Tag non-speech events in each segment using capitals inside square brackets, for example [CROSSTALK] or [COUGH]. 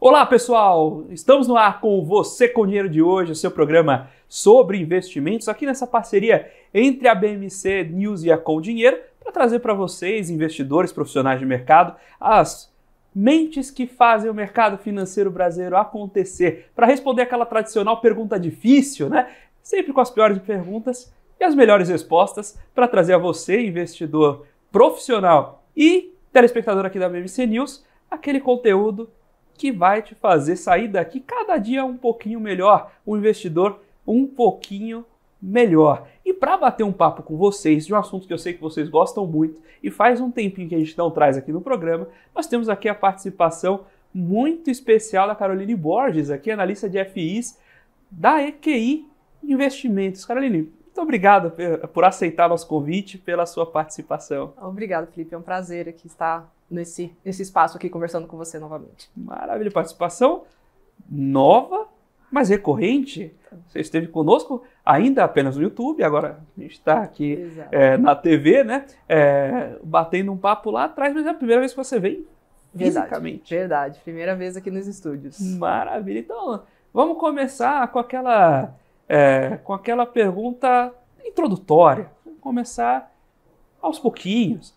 Olá pessoal, estamos no ar com Você com Dinheiro de hoje, o seu programa sobre investimentos, aqui nessa parceria entre a BMC News e a Com Dinheiro, para trazer para vocês, investidores profissionais de mercado, as mentes que fazem o mercado financeiro brasileiro acontecer, para responder aquela tradicional pergunta difícil, né? Sempre com as piores perguntas e as melhores respostas, para trazer a você, investidor profissional e telespectador aqui da BMC News, aquele conteúdo que vai te fazer sair daqui cada dia um pouquinho melhor, um investidor um pouquinho melhor. E para bater um papo com vocês de um assunto que eu sei que vocês gostam muito e faz um tempinho que a gente não traz aqui no programa, nós temos aqui a participação muito especial da Caroline Borges, aqui analista de FIs da EQI Investimentos. Caroline, muito obrigado por aceitar nosso convite, pela sua participação. Obrigado, Felipe. É um prazer aqui estar nesse, nesse espaço aqui conversando com você novamente. Maravilha, participação nova, mas recorrente. Você esteve conosco ainda apenas no YouTube, agora a gente está aqui é, na TV, né? É, batendo um papo lá atrás, mas é a primeira vez que você vem verdade, fisicamente. Verdade, primeira vez aqui nos estúdios. Maravilha. Então, vamos começar com aquela, é, com aquela pergunta introdutória. Vamos começar aos pouquinhos.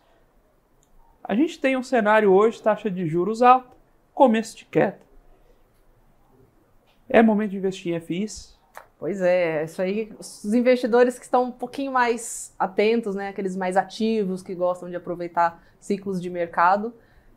A gente tem um cenário hoje, taxa de juros alta, começo de queda. É momento de investir em FIs? Pois é, isso aí, os investidores que estão um pouquinho mais atentos, né, aqueles mais ativos, que gostam de aproveitar ciclos de mercado,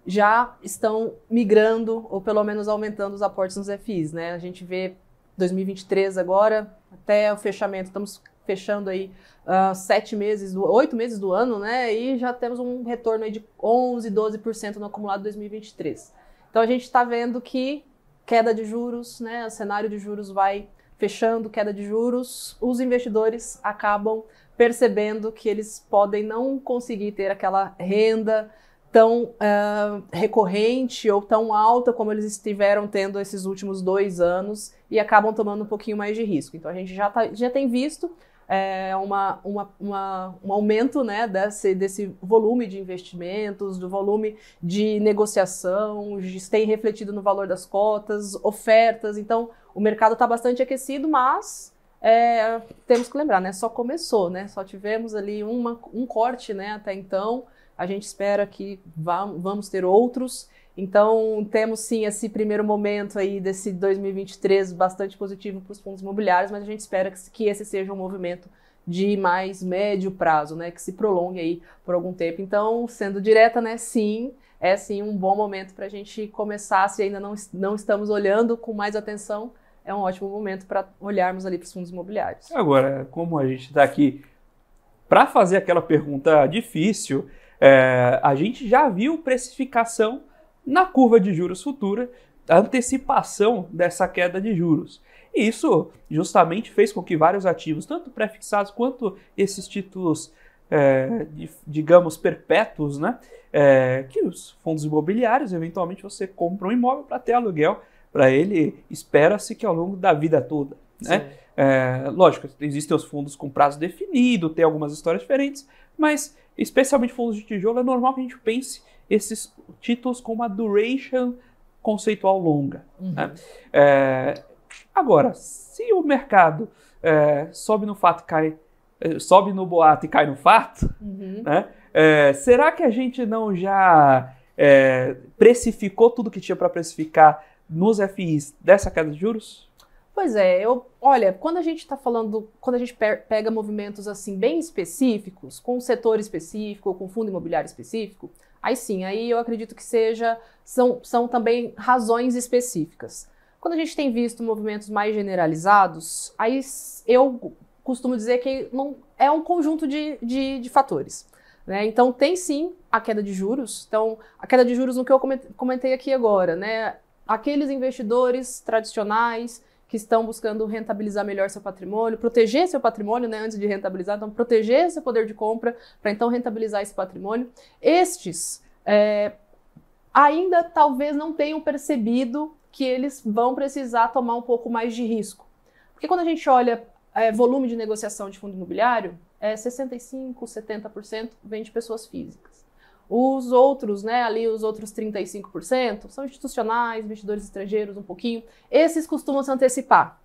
já estão migrando ou pelo menos aumentando os aportes nos FIs, né? A gente vê 2023 agora, até o fechamento, estamos fechando aí uh, sete meses, do, oito meses do ano, né? E já temos um retorno aí de 11, 12% no acumulado 2023. Então a gente está vendo que queda de juros, né? O cenário de juros vai fechando, queda de juros, os investidores acabam percebendo que eles podem não conseguir ter aquela renda tão uh, recorrente ou tão alta como eles estiveram tendo esses últimos dois anos e acabam tomando um pouquinho mais de risco. Então a gente já, tá, já tem visto é, uma, uma, uma, um aumento né, desse, desse volume de investimentos, do volume de negociação, tem refletido no valor das cotas, ofertas. Então, o mercado está bastante aquecido, mas é, temos que lembrar, né? Só começou, né? Só tivemos ali uma, um corte né, até então. A gente espera que vá, vamos ter outros. Então, temos sim esse primeiro momento aí desse 2023 bastante positivo para os fundos imobiliários, mas a gente espera que esse seja um movimento de mais médio prazo, né, que se prolongue aí por algum tempo. Então, sendo direta, né, sim, é sim um bom momento para a gente começar, se ainda não, não estamos olhando com mais atenção, é um ótimo momento para olharmos ali para os fundos imobiliários. Agora, como a gente está aqui para fazer aquela pergunta difícil, é, a gente já viu precificação na curva de juros futura, a antecipação dessa queda de juros. E isso justamente fez com que vários ativos, tanto pré-fixados quanto esses títulos, é, digamos, perpétuos, né? É, que os fundos imobiliários, eventualmente você compra um imóvel para ter aluguel para ele, espera-se que ao longo da vida toda. Né? É, lógico, existem os fundos com prazo definido, tem algumas histórias diferentes, mas especialmente fundos de tijolo, é normal que a gente pense esses títulos com uma duration conceitual longa. Uhum. Né? É, agora, se o mercado é, sobe no fato, cai, é, sobe no boato e cai no fato, uhum. né? É, será que a gente não já é, precificou tudo que tinha para precificar nos FIs dessa queda de juros? Pois é, eu, olha, quando a gente está falando, quando a gente pega movimentos assim bem específicos, com um setor específico, com fundo imobiliário específico, aí sim, aí eu acredito que seja, são, são também razões específicas. Quando a gente tem visto movimentos mais generalizados, aí eu costumo dizer que não, é um conjunto de, de, de fatores. Né? Então tem sim a queda de juros. Então, a queda de juros no que eu comentei aqui agora, né? Aqueles investidores tradicionais que estão buscando rentabilizar melhor seu patrimônio, proteger seu patrimônio né, antes de rentabilizar, então proteger seu poder de compra para então rentabilizar esse patrimônio. Estes é, ainda talvez não tenham percebido que eles vão precisar tomar um pouco mais de risco. Porque quando a gente olha é, volume de negociação de fundo imobiliário, é 65%, 70% vem de pessoas físicas. Os outros, né, ali os outros 35%, são institucionais, investidores estrangeiros um pouquinho. Esses costumam se antecipar.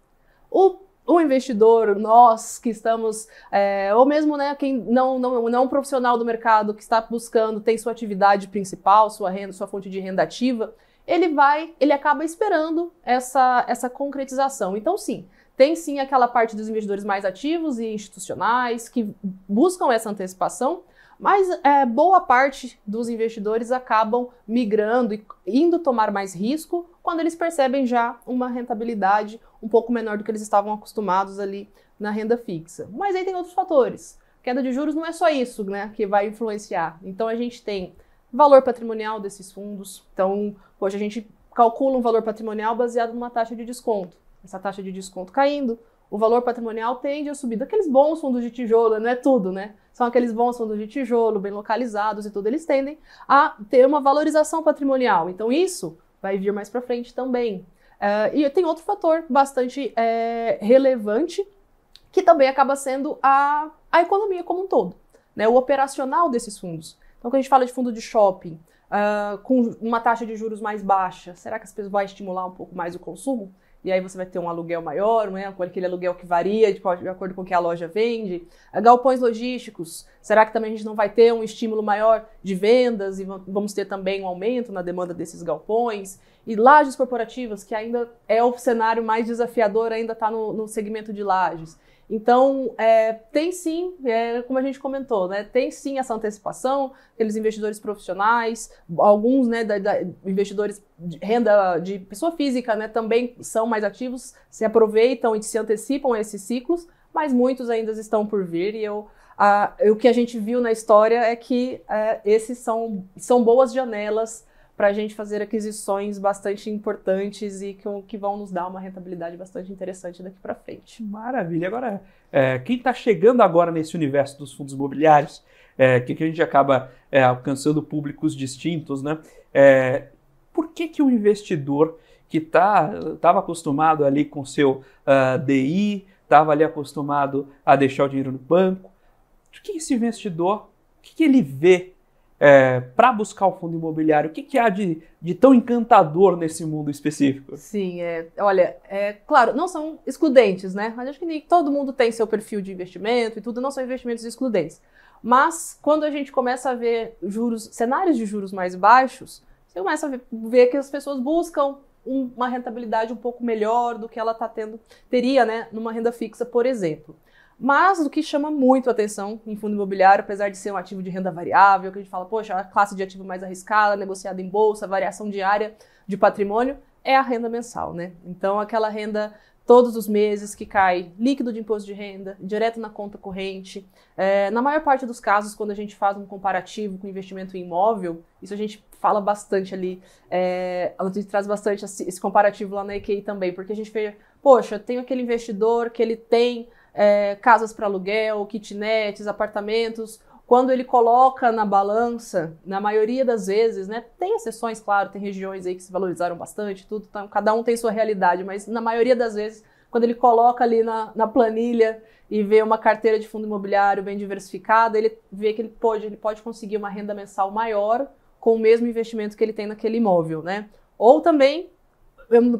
O, o investidor, nós que estamos, é, ou mesmo né, quem não, não, não profissional do mercado que está buscando, tem sua atividade principal, sua renda, sua fonte de renda ativa, ele vai, ele acaba esperando essa, essa concretização. Então, sim, tem sim aquela parte dos investidores mais ativos e institucionais que buscam essa antecipação, mas é, boa parte dos investidores acabam migrando e indo tomar mais risco quando eles percebem já uma rentabilidade um pouco menor do que eles estavam acostumados ali na renda fixa. Mas aí tem outros fatores. Queda de juros não é só isso né, que vai influenciar. Então a gente tem valor patrimonial desses fundos. Então, hoje a gente calcula um valor patrimonial baseado numa taxa de desconto essa taxa de desconto caindo, o valor patrimonial tende a subir. Daqueles bons fundos de tijolo, não é tudo, né? São aqueles bons fundos de tijolo, bem localizados e tudo, eles tendem a ter uma valorização patrimonial. Então, isso vai vir mais para frente também. Uh, e tem outro fator bastante é, relevante, que também acaba sendo a, a economia como um todo, né? o operacional desses fundos. Então, quando a gente fala de fundo de shopping, uh, com uma taxa de juros mais baixa, será que as pessoas vai estimular um pouco mais o consumo? E aí você vai ter um aluguel maior, né, aquele aluguel que varia de, de acordo com o que a loja vende. Galpões logísticos, será que também a gente não vai ter um estímulo maior de vendas e vamos ter também um aumento na demanda desses galpões? E lajes corporativas, que ainda é o cenário mais desafiador, ainda está no, no segmento de lajes. Então, é, tem sim, é, como a gente comentou, né, tem sim essa antecipação, aqueles investidores profissionais, alguns né, da, da, investidores de renda de pessoa física né, também são mais ativos, se aproveitam e se antecipam a esses ciclos, mas muitos ainda estão por vir e eu, a, o que a gente viu na história é que é, esses são, são boas janelas para a gente fazer aquisições bastante importantes e que, que, vão nos dar uma rentabilidade bastante interessante daqui para frente. Maravilha. Agora, é, quem está chegando agora nesse universo dos fundos imobiliários, é, que, que a gente acaba é, alcançando públicos distintos, né? É, por que, que o investidor que estava tá, acostumado ali com seu uh, ah, DI, estava ali acostumado a deixar o dinheiro no banco, o que esse investidor, o que, que ele vê é, para buscar o fundo imobiliário? O que, que há de, de, tão encantador nesse mundo específico? Sim, é, olha, é claro, não são excludentes, né? Mas acho que todo mundo tem seu perfil de investimento e tudo, não são investimentos excludentes. Mas quando a gente começa a ver juros, cenários de juros mais baixos, você começa a ver, ver que as pessoas buscam um, uma rentabilidade um pouco melhor do que ela tá tendo, teria, né, numa renda fixa, por exemplo. Mas o que chama muito atenção em fundo imobiliário, apesar de ser um ativo de renda variável, que a gente fala, poxa, a classe de ativo mais arriscada, negociada em bolsa, variação diária de patrimônio, é a renda mensal, né? Então, aquela renda todos os meses que cai líquido de imposto de renda, direto na conta corrente. É, na maior parte dos casos, quando a gente faz um comparativo com investimento em imóvel, isso a gente fala bastante ali, é, a gente traz bastante esse comparativo lá na EQI também, porque a gente vê, poxa, tem aquele investidor que ele tem é, casas para aluguel, kitnets, apartamentos. Quando ele coloca na balança, na maioria das vezes, né, tem exceções, claro, tem regiões aí que se valorizaram bastante, tudo, então, cada um tem sua realidade, mas na maioria das vezes, quando ele coloca ali na, na planilha e vê uma carteira de fundo imobiliário bem diversificada, ele vê que ele pode, ele pode conseguir uma renda mensal maior com o mesmo investimento que ele tem naquele imóvel, né? Ou também,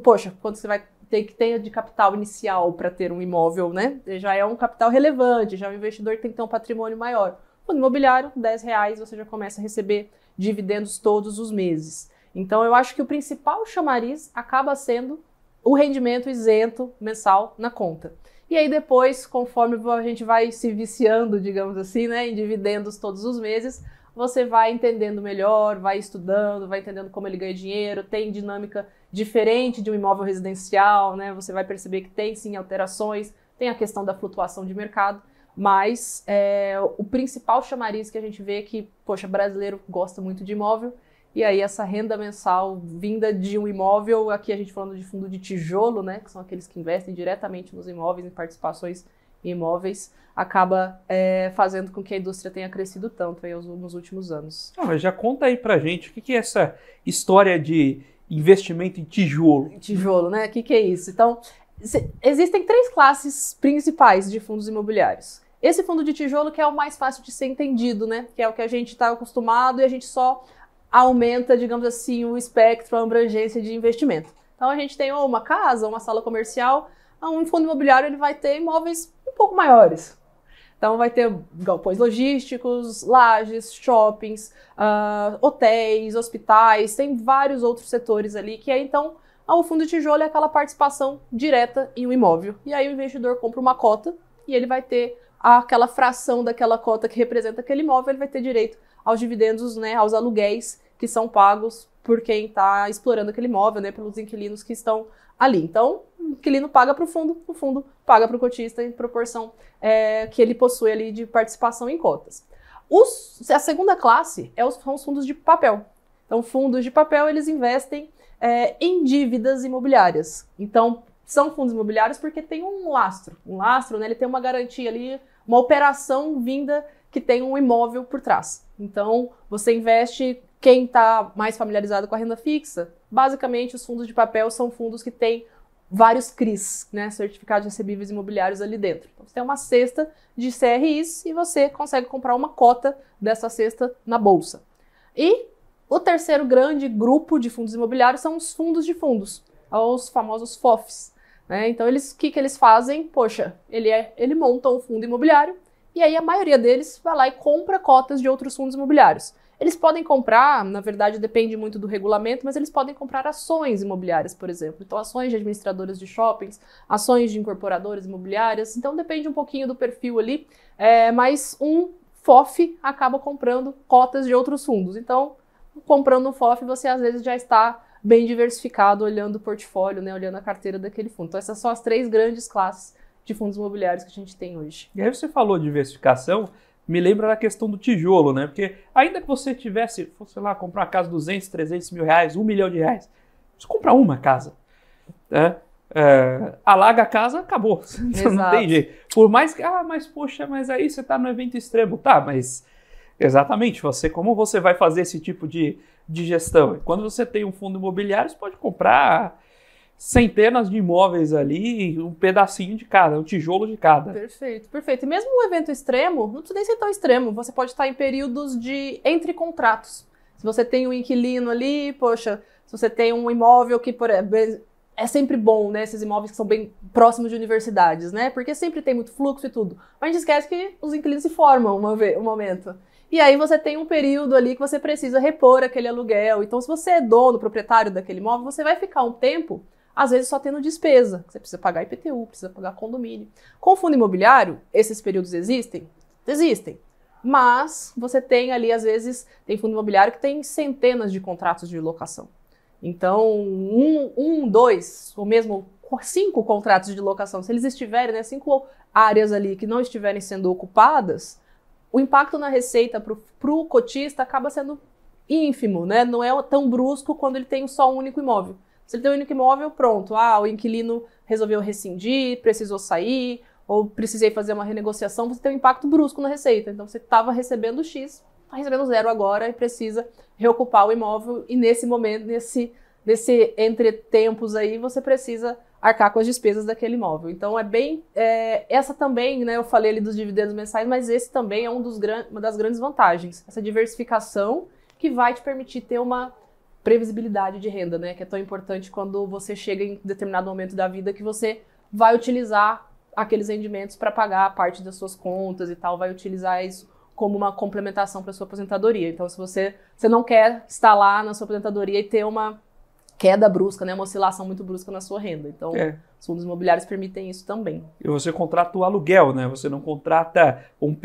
poxa, quando você vai tem que ter de capital inicial para ter um imóvel, né? Já é um capital relevante, já o investidor tem que ter um patrimônio maior. Fundo imobiliário, 10 reais, você já começa a receber dividendos todos os meses. Então, eu acho que o principal chamariz acaba sendo o rendimento isento mensal na conta. E aí depois, conforme a gente vai se viciando, digamos assim, né, em dividendos todos os meses, você vai entendendo melhor, vai estudando, vai entendendo como ele ganha dinheiro, tem dinâmica diferente de um imóvel residencial, né? Você vai perceber que tem sim alterações, tem a questão da flutuação de mercado, mas é, o principal chamariz que a gente vê é que, poxa, brasileiro gosta muito de imóvel, e aí essa renda mensal vinda de um imóvel, aqui a gente falando de fundo de tijolo, né? Que são aqueles que investem diretamente nos imóveis, em participações imóveis acaba é, fazendo com que a indústria tenha crescido tanto aí nos últimos anos. Ah, mas já conta aí pra gente o que, que é essa história de investimento em tijolo. Tijolo, né? O que, que é isso? Então, existem três classes principais de fundos imobiliários. Esse fundo de tijolo que é o mais fácil de ser entendido, né? Que é o que a gente está acostumado e a gente só aumenta, digamos assim, o espectro, a abrangência de investimento. Então a gente tem uma casa, uma sala comercial, um fundo imobiliário ele vai ter imóveis um pouco maiores. Então vai ter galpões logísticos, lajes, shoppings, uh, hotéis, hospitais, tem vários outros setores ali que é então o fundo de tijolo é aquela participação direta em um imóvel. E aí o investidor compra uma cota e ele vai ter aquela fração daquela cota que representa aquele imóvel, ele vai ter direito aos dividendos, né, aos aluguéis que são pagos por quem está explorando aquele imóvel, né, pelos inquilinos que estão ali. Então, o inquilino paga para o fundo, o fundo paga para o cotista em proporção é, que ele possui ali de participação em cotas. Os, a segunda classe é os, são os fundos de papel. Então, fundos de papel, eles investem é, em dívidas imobiliárias. Então, são fundos imobiliários porque tem um lastro. Um lastro, né, ele tem uma garantia ali, uma operação vinda que tem um imóvel por trás. Então, você investe, quem está mais familiarizado com a renda fixa, basicamente os fundos de papel são fundos que têm vários CRIs, né, certificados recebíveis imobiliários ali dentro. Então, você tem uma cesta de CRIs e você consegue comprar uma cota dessa cesta na bolsa. E o terceiro grande grupo de fundos imobiliários são os fundos de fundos, os famosos FOFs. Né? Então, eles, o que, que eles fazem? Poxa, ele, é, ele monta um fundo imobiliário e aí a maioria deles vai lá e compra cotas de outros fundos imobiliários. Eles podem comprar, na verdade depende muito do regulamento, mas eles podem comprar ações imobiliárias, por exemplo. Então, ações de administradoras de shoppings, ações de incorporadoras imobiliárias. Então, depende um pouquinho do perfil ali. É, mas um FOF acaba comprando cotas de outros fundos. Então, comprando um FOF, você às vezes já está bem diversificado, olhando o portfólio, né, olhando a carteira daquele fundo. Então, essas são as três grandes classes de fundos imobiliários que a gente tem hoje. E aí você falou diversificação, me lembra da questão do tijolo, né? Porque ainda que você tivesse, fosse lá, comprar uma casa de 200, 300 mil reais, um milhão de reais, você compra uma casa, né? É, alaga a casa, acabou. [LAUGHS] não tem jeito. Por mais que, ah, mas poxa, mas aí você está no evento extremo. Tá, mas exatamente, você, como você vai fazer esse tipo de, de gestão? Quando você tem um fundo imobiliário, você pode comprar centenas de imóveis ali, um pedacinho de cada, um tijolo de cada. Perfeito, perfeito. E mesmo um evento extremo, não precisa nem ser tão extremo, você pode estar em períodos de entre contratos. Se você tem um inquilino ali, poxa, se você tem um imóvel que por, é sempre bom, né, esses imóveis que são bem próximos de universidades, né? Porque sempre tem muito fluxo e tudo. Mas a gente esquece que os inquilinos se formam uma vez, um momento. E aí você tem um período ali que você precisa repor aquele aluguel. Então, se você é dono, proprietário daquele imóvel, você vai ficar um tempo às vezes só tendo despesa. Você precisa pagar IPTU, precisa pagar condomínio. Com fundo imobiliário, esses períodos existem? Existem. Mas você tem ali, às vezes, tem fundo imobiliário que tem centenas de contratos de locação. Então, um, um dois, ou mesmo cinco contratos de locação, se eles estiverem, né, cinco áreas ali que não estiverem sendo ocupadas, o impacto na receita para o cotista acaba sendo ínfimo, né? Não é tão brusco quando ele tem só um único imóvel. Se ele tem um imóvel, pronto. Ah, o inquilino resolveu rescindir, precisou sair, ou precisei fazer uma renegociação, você tem um impacto brusco na receita. Então você estava recebendo X, está recebendo zero agora e precisa reocupar o imóvel. E nesse momento, nesse, nesse entre tempos aí, você precisa arcar com as despesas daquele imóvel. Então é bem. É, essa também, né? Eu falei ali dos dividendos mensais, mas esse também é um dos, uma das grandes vantagens. Essa diversificação que vai te permitir ter uma previsibilidade de renda, né? Que é tão importante quando você chega em determinado momento da vida que você vai utilizar aqueles rendimentos para pagar a parte das suas contas e tal, vai utilizar isso como uma complementação para sua aposentadoria. Então, se você, você não quer estar lá na sua aposentadoria e ter uma queda brusca, né, uma oscilação muito brusca na sua renda. Então, é. os fundos imobiliários permitem isso também. E você contrata o aluguel, né? Você não contrata um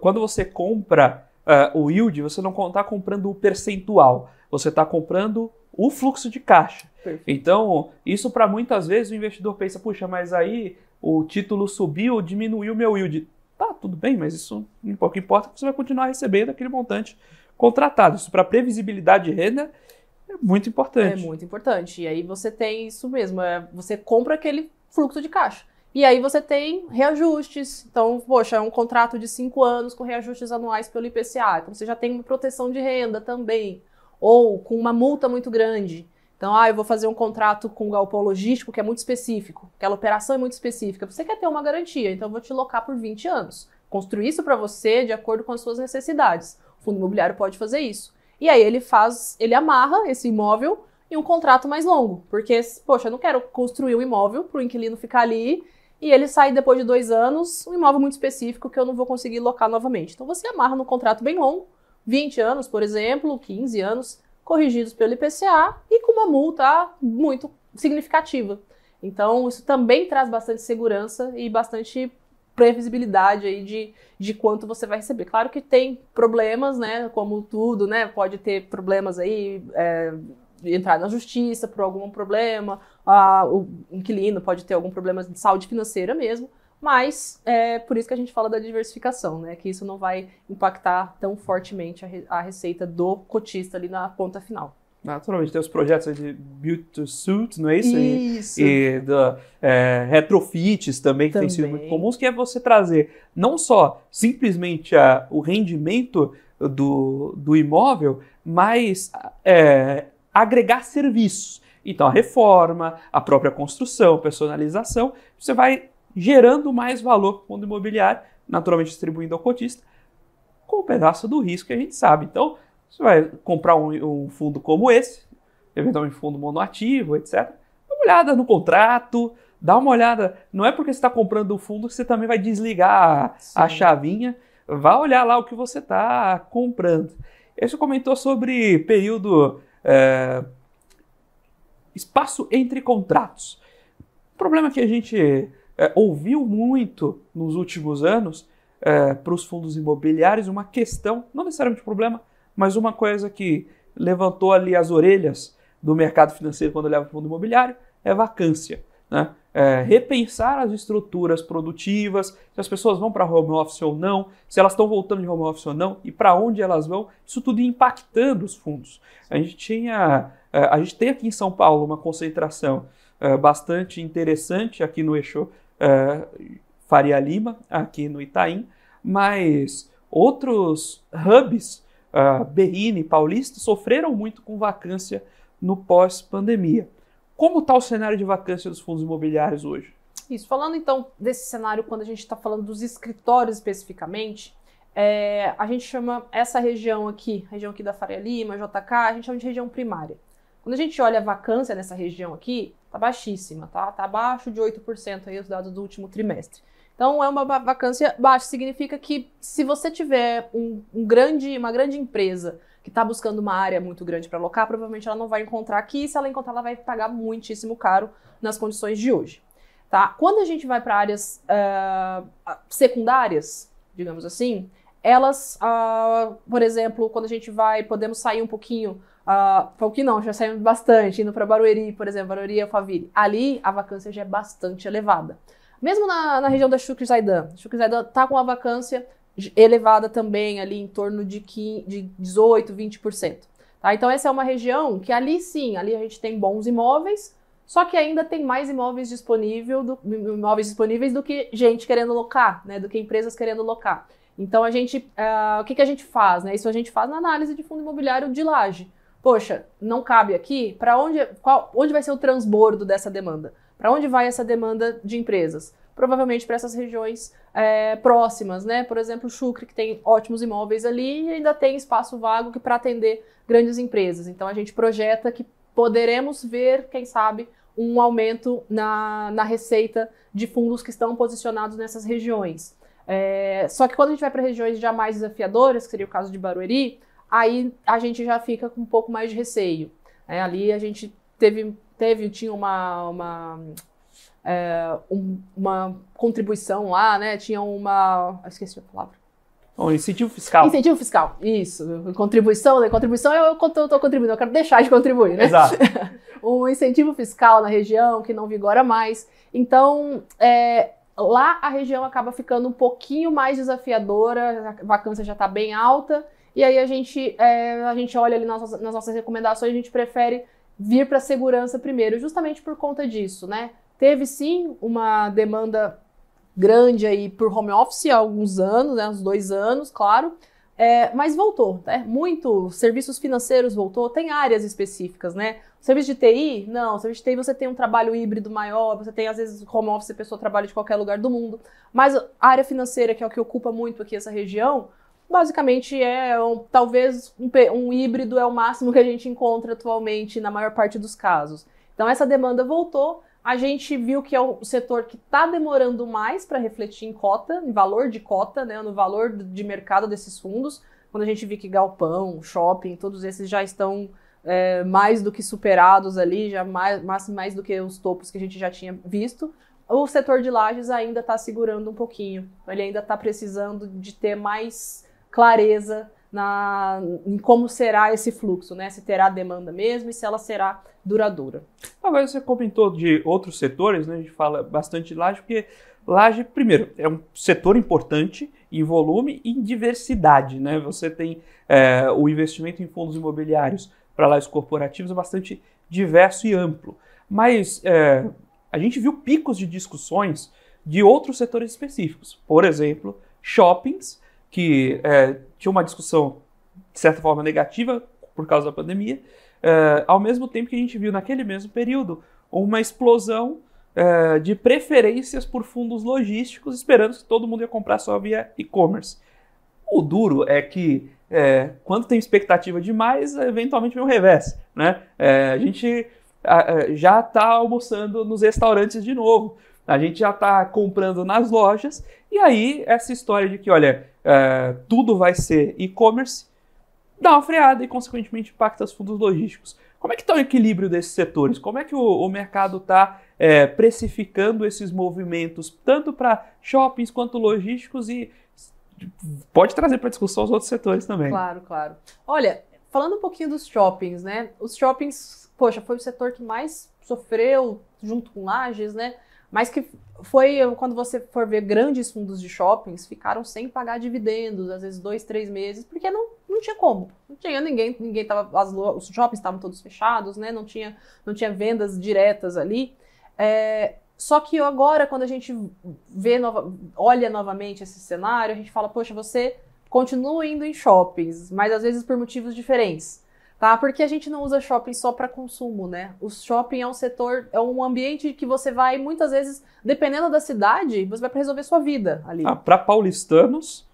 quando você compra uh, o yield, você não está comprando o percentual você está comprando o fluxo de caixa. Então, isso para muitas vezes o investidor pensa, puxa, mas aí o título subiu, diminuiu o meu yield. Tá, tudo bem, mas isso pouco importa, você vai continuar recebendo aquele montante contratado. Isso para previsibilidade de renda é muito importante. É muito importante. E aí você tem isso mesmo, é, você compra aquele fluxo de caixa. E aí você tem reajustes. Então, poxa, é um contrato de cinco anos com reajustes anuais pelo IPCA. Então você já tem uma proteção de renda também ou com uma multa muito grande. Então, ah, eu vou fazer um contrato com um galpão logístico que é muito específico, aquela operação é muito específica. Você quer ter uma garantia, então eu vou te locar por 20 anos. Construir isso para você de acordo com as suas necessidades. O fundo imobiliário pode fazer isso. E aí ele faz, ele amarra esse imóvel em um contrato mais longo. Porque, poxa, eu não quero construir um imóvel para o inquilino ficar ali e ele sair depois de dois anos, um imóvel muito específico que eu não vou conseguir locar novamente. Então você amarra no contrato bem longo, 20 anos, por exemplo, 15 anos, corrigidos pelo IPCA e com uma multa muito significativa. Então, isso também traz bastante segurança e bastante previsibilidade aí de, de quanto você vai receber. Claro que tem problemas, né? Como tudo, né? Pode ter problemas aí, é, entrar na justiça por algum problema, o inquilino pode ter algum problema de saúde financeira mesmo, mas é por isso que a gente fala da diversificação, né? Que isso não vai impactar tão fortemente a, re a receita do cotista ali na ponta final. Naturalmente, tem os projetos de Build to Suit, não é isso? Isso. E, e da, é, retrofits também, que também. têm sido muito comuns, que é você trazer não só simplesmente a, o rendimento do, do imóvel, mas é, agregar serviços. Então, a reforma, a própria construção, personalização, você vai gerando mais valor para o fundo imobiliário, naturalmente distribuindo ao cotista, com um pedaço do risco que a gente sabe. Então, você vai comprar um, um fundo como esse, eventualmente um fundo monoativo, etc. Dá uma olhada no contrato, dá uma olhada. Não é porque você está comprando o fundo que você também vai desligar a, a chavinha. Vá olhar lá o que você está comprando. Você comentou sobre período. É, espaço entre contratos. O problema é que a gente é, ouviu muito nos últimos anos é, para os fundos imobiliários uma questão, não necessariamente um problema, mas uma coisa que levantou ali as orelhas do mercado financeiro quando olhava para o fundo imobiliário é vacância. Né? É, repensar as estruturas produtivas, se as pessoas vão para home office ou não, se elas estão voltando de home office ou não e para onde elas vão, isso tudo impactando os fundos. A gente tinha, é, a gente tem aqui em São Paulo uma concentração é, bastante interessante aqui no eixo é, Faria Lima, aqui no Itaim, mas outros hubs, uh, Berrini, Paulista, sofreram muito com vacância no pós-pandemia. Como está o cenário de vacância dos fundos imobiliários hoje? Isso. Falando então desse cenário, quando a gente está falando dos escritórios especificamente, é, a gente chama essa região aqui, região aqui da Faria Lima, JK, a gente chama de região primária. Quando a gente olha a vacância nessa região aqui, tá baixíssima, tá? Tá abaixo de 8% aí os dados do último trimestre. Então é uma vacância baixa, significa que se você tiver um, um grande, uma grande empresa que está buscando uma área muito grande para alocar, provavelmente ela não vai encontrar aqui, se ela encontrar, ela vai pagar muitíssimo caro nas condições de hoje. Tá? Quando a gente vai para áreas uh, secundárias, digamos assim, elas, uh, por exemplo, quando a gente vai, podemos sair um pouquinho Uh, não, já saímos bastante, indo para Barueri, por exemplo, Barueri e Alphaville. Ali a vacância já é bastante elevada. Mesmo na, na região da Shukri-Zaidan, Shukri-Zaidan está com uma vacância elevada também, ali em torno de, 15, de 18, 20%. Tá? Então essa é uma região que ali sim, ali a gente tem bons imóveis, só que ainda tem mais imóveis, disponível do, imóveis disponíveis do que gente querendo locar, né? do que empresas querendo locar. Então a gente, uh, o que, que a gente faz? Né? Isso a gente faz na análise de fundo imobiliário de laje poxa, não cabe aqui, para onde, qual, onde vai ser o transbordo dessa demanda? Para onde vai essa demanda de empresas? Provavelmente para essas regiões é, próximas, né? Por exemplo, Chucre, que tem ótimos imóveis ali e ainda tem espaço vago que para atender grandes empresas. Então a gente projeta que poderemos ver, quem sabe, um aumento na, na receita de fundos que estão posicionados nessas regiões. É, só que quando a gente vai para regiões já mais desafiadoras, que seria o caso de Barueri, aí a gente já fica com um pouco mais de receio. É, ali a gente teve, teve tinha uma, uma, é, um, uma contribuição lá, né? Tinha uma. Esqueci a palavra. Um incentivo fiscal. Incentivo fiscal, isso. Contribuição, né? Contribuição eu estou contribuindo, eu quero deixar de contribuir, né? Exato. [LAUGHS] um incentivo fiscal na região que não vigora mais. Então, é, lá a região acaba ficando um pouquinho mais desafiadora, a vacância já está bem alta e aí a gente, é, a gente olha ali nas, nas nossas recomendações, a gente prefere vir para a segurança primeiro, justamente por conta disso, né? Teve sim uma demanda grande aí por home office há alguns anos, né, uns dois anos, claro, É, mas voltou, né? Muito serviços financeiros voltou, tem áreas específicas, né? Serviço de TI, não, serviço de TI você tem um trabalho híbrido maior, você tem às vezes home office, a pessoa trabalha de qualquer lugar do mundo. Mas a área financeira, que é o que ocupa muito aqui essa região, basicamente é um, talvez um, um híbrido é o máximo que a gente encontra atualmente na maior parte dos casos. Então essa demanda voltou, a gente viu que é o setor que está demorando mais para refletir em cota, em valor de cota, né, no valor de mercado desses fundos. Quando a gente viu que galpão, shopping, todos esses já estão é, mais do que superados ali, já mais, mais, mais do que os topos que a gente já tinha visto. O setor de lajes ainda está segurando um pouquinho. Ele ainda está precisando de ter mais clareza na, em como será esse fluxo, né? Se terá demanda mesmo e se ela será duradoura. Agora você comentou de outros setores, né? A gente fala bastante de laje, porque laje, primeiro, é um setor importante em volume e em diversidade, né? Você tem é, o investimento em fundos imobiliários para lajes corporativos é bastante diverso e amplo. Mas é, a gente viu picos de discussões de outros setores específicos. Por exemplo, shoppings, que é, tinha uma discussão, de certa forma, negativa por causa da pandemia, é, ao mesmo tempo que a gente viu naquele mesmo período uma explosão é, de preferências por fundos logísticos, esperando que todo mundo ia comprar só via e-commerce. O duro é que é, quando tem expectativa demais, eventualmente vem o revés. Né? É, a gente a, já está almoçando nos restaurantes de novo. A gente já está comprando nas lojas. E aí, essa história de que, olha, é, tudo vai ser e-commerce, dá uma freada e, consequentemente, impacta os fundos logísticos. Como é que está o equilíbrio desses setores? Como é que o, o mercado está é, precificando esses movimentos, tanto para shoppings quanto logísticos e pode trazer para discussão os outros setores também. Claro, claro. Olha, falando um pouquinho dos shoppings, né? Os shoppings, poxa, foi o setor que mais sofreu junto com lajes, né? Mas que foi quando você for ver grandes fundos de shoppings ficaram sem pagar dividendos, às vezes dois, três meses, porque não, não tinha como, não tinha ninguém, ninguém tava, as, os shoppings estavam todos fechados, né? Não tinha, não tinha vendas diretas ali. É, só que agora, quando a gente vê nova, olha novamente esse cenário, a gente fala, poxa, você continua indo em shoppings, mas às vezes por motivos diferentes. Tá? Porque a gente não usa shopping só para consumo, né? O shopping é um setor, é um ambiente que você vai muitas vezes, dependendo da cidade, você vai para resolver sua vida ali. Ah, para paulistanos,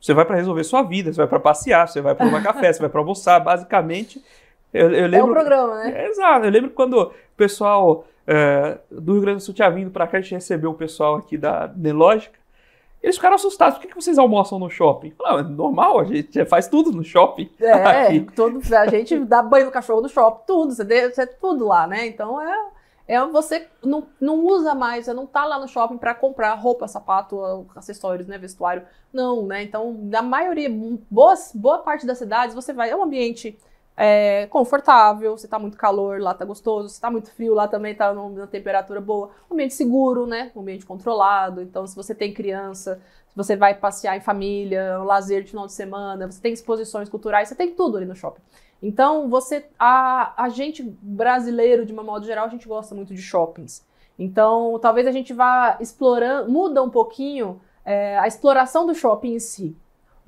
você vai para resolver sua vida, você vai para passear, você vai para tomar café, você vai para almoçar, basicamente. Eu, eu lembro, é o programa, né? É, exato. Eu lembro quando o pessoal é, do Rio Grande do Sul tinha vindo para cá, a gente recebeu o pessoal aqui da Nelógica. Eles ficaram assustados. Por que, que vocês almoçam no shopping? Não, é normal, a gente faz tudo no shopping. [LAUGHS] É, [LAUGHS] todo, a gente dá banho no cachorro no shopping, tudo, você, dê, você tudo lá, né? Então é, é você não, não usa mais, você não tá lá no shopping para comprar roupa, sapato, acessórios, né, vestuário. Não, né? Então, na maioria, boa, boa parte das cidades, você vai, é um ambiente é, confortável, se tá muito calor, lá tá gostoso, se tá muito frio, lá também tá numa temperatura boa. Ambiente seguro, né? Ambiente controlado. Então, se você tem criança, se você vai passear em família, um lazer de final de semana, você tem exposições culturais, você tem tudo ali no shopping. Então, você, a, a gente brasileiro, de uma modo geral, a gente gosta muito de shoppings. Então, talvez a gente vá explorando, muda um pouquinho é, a exploração do shopping em si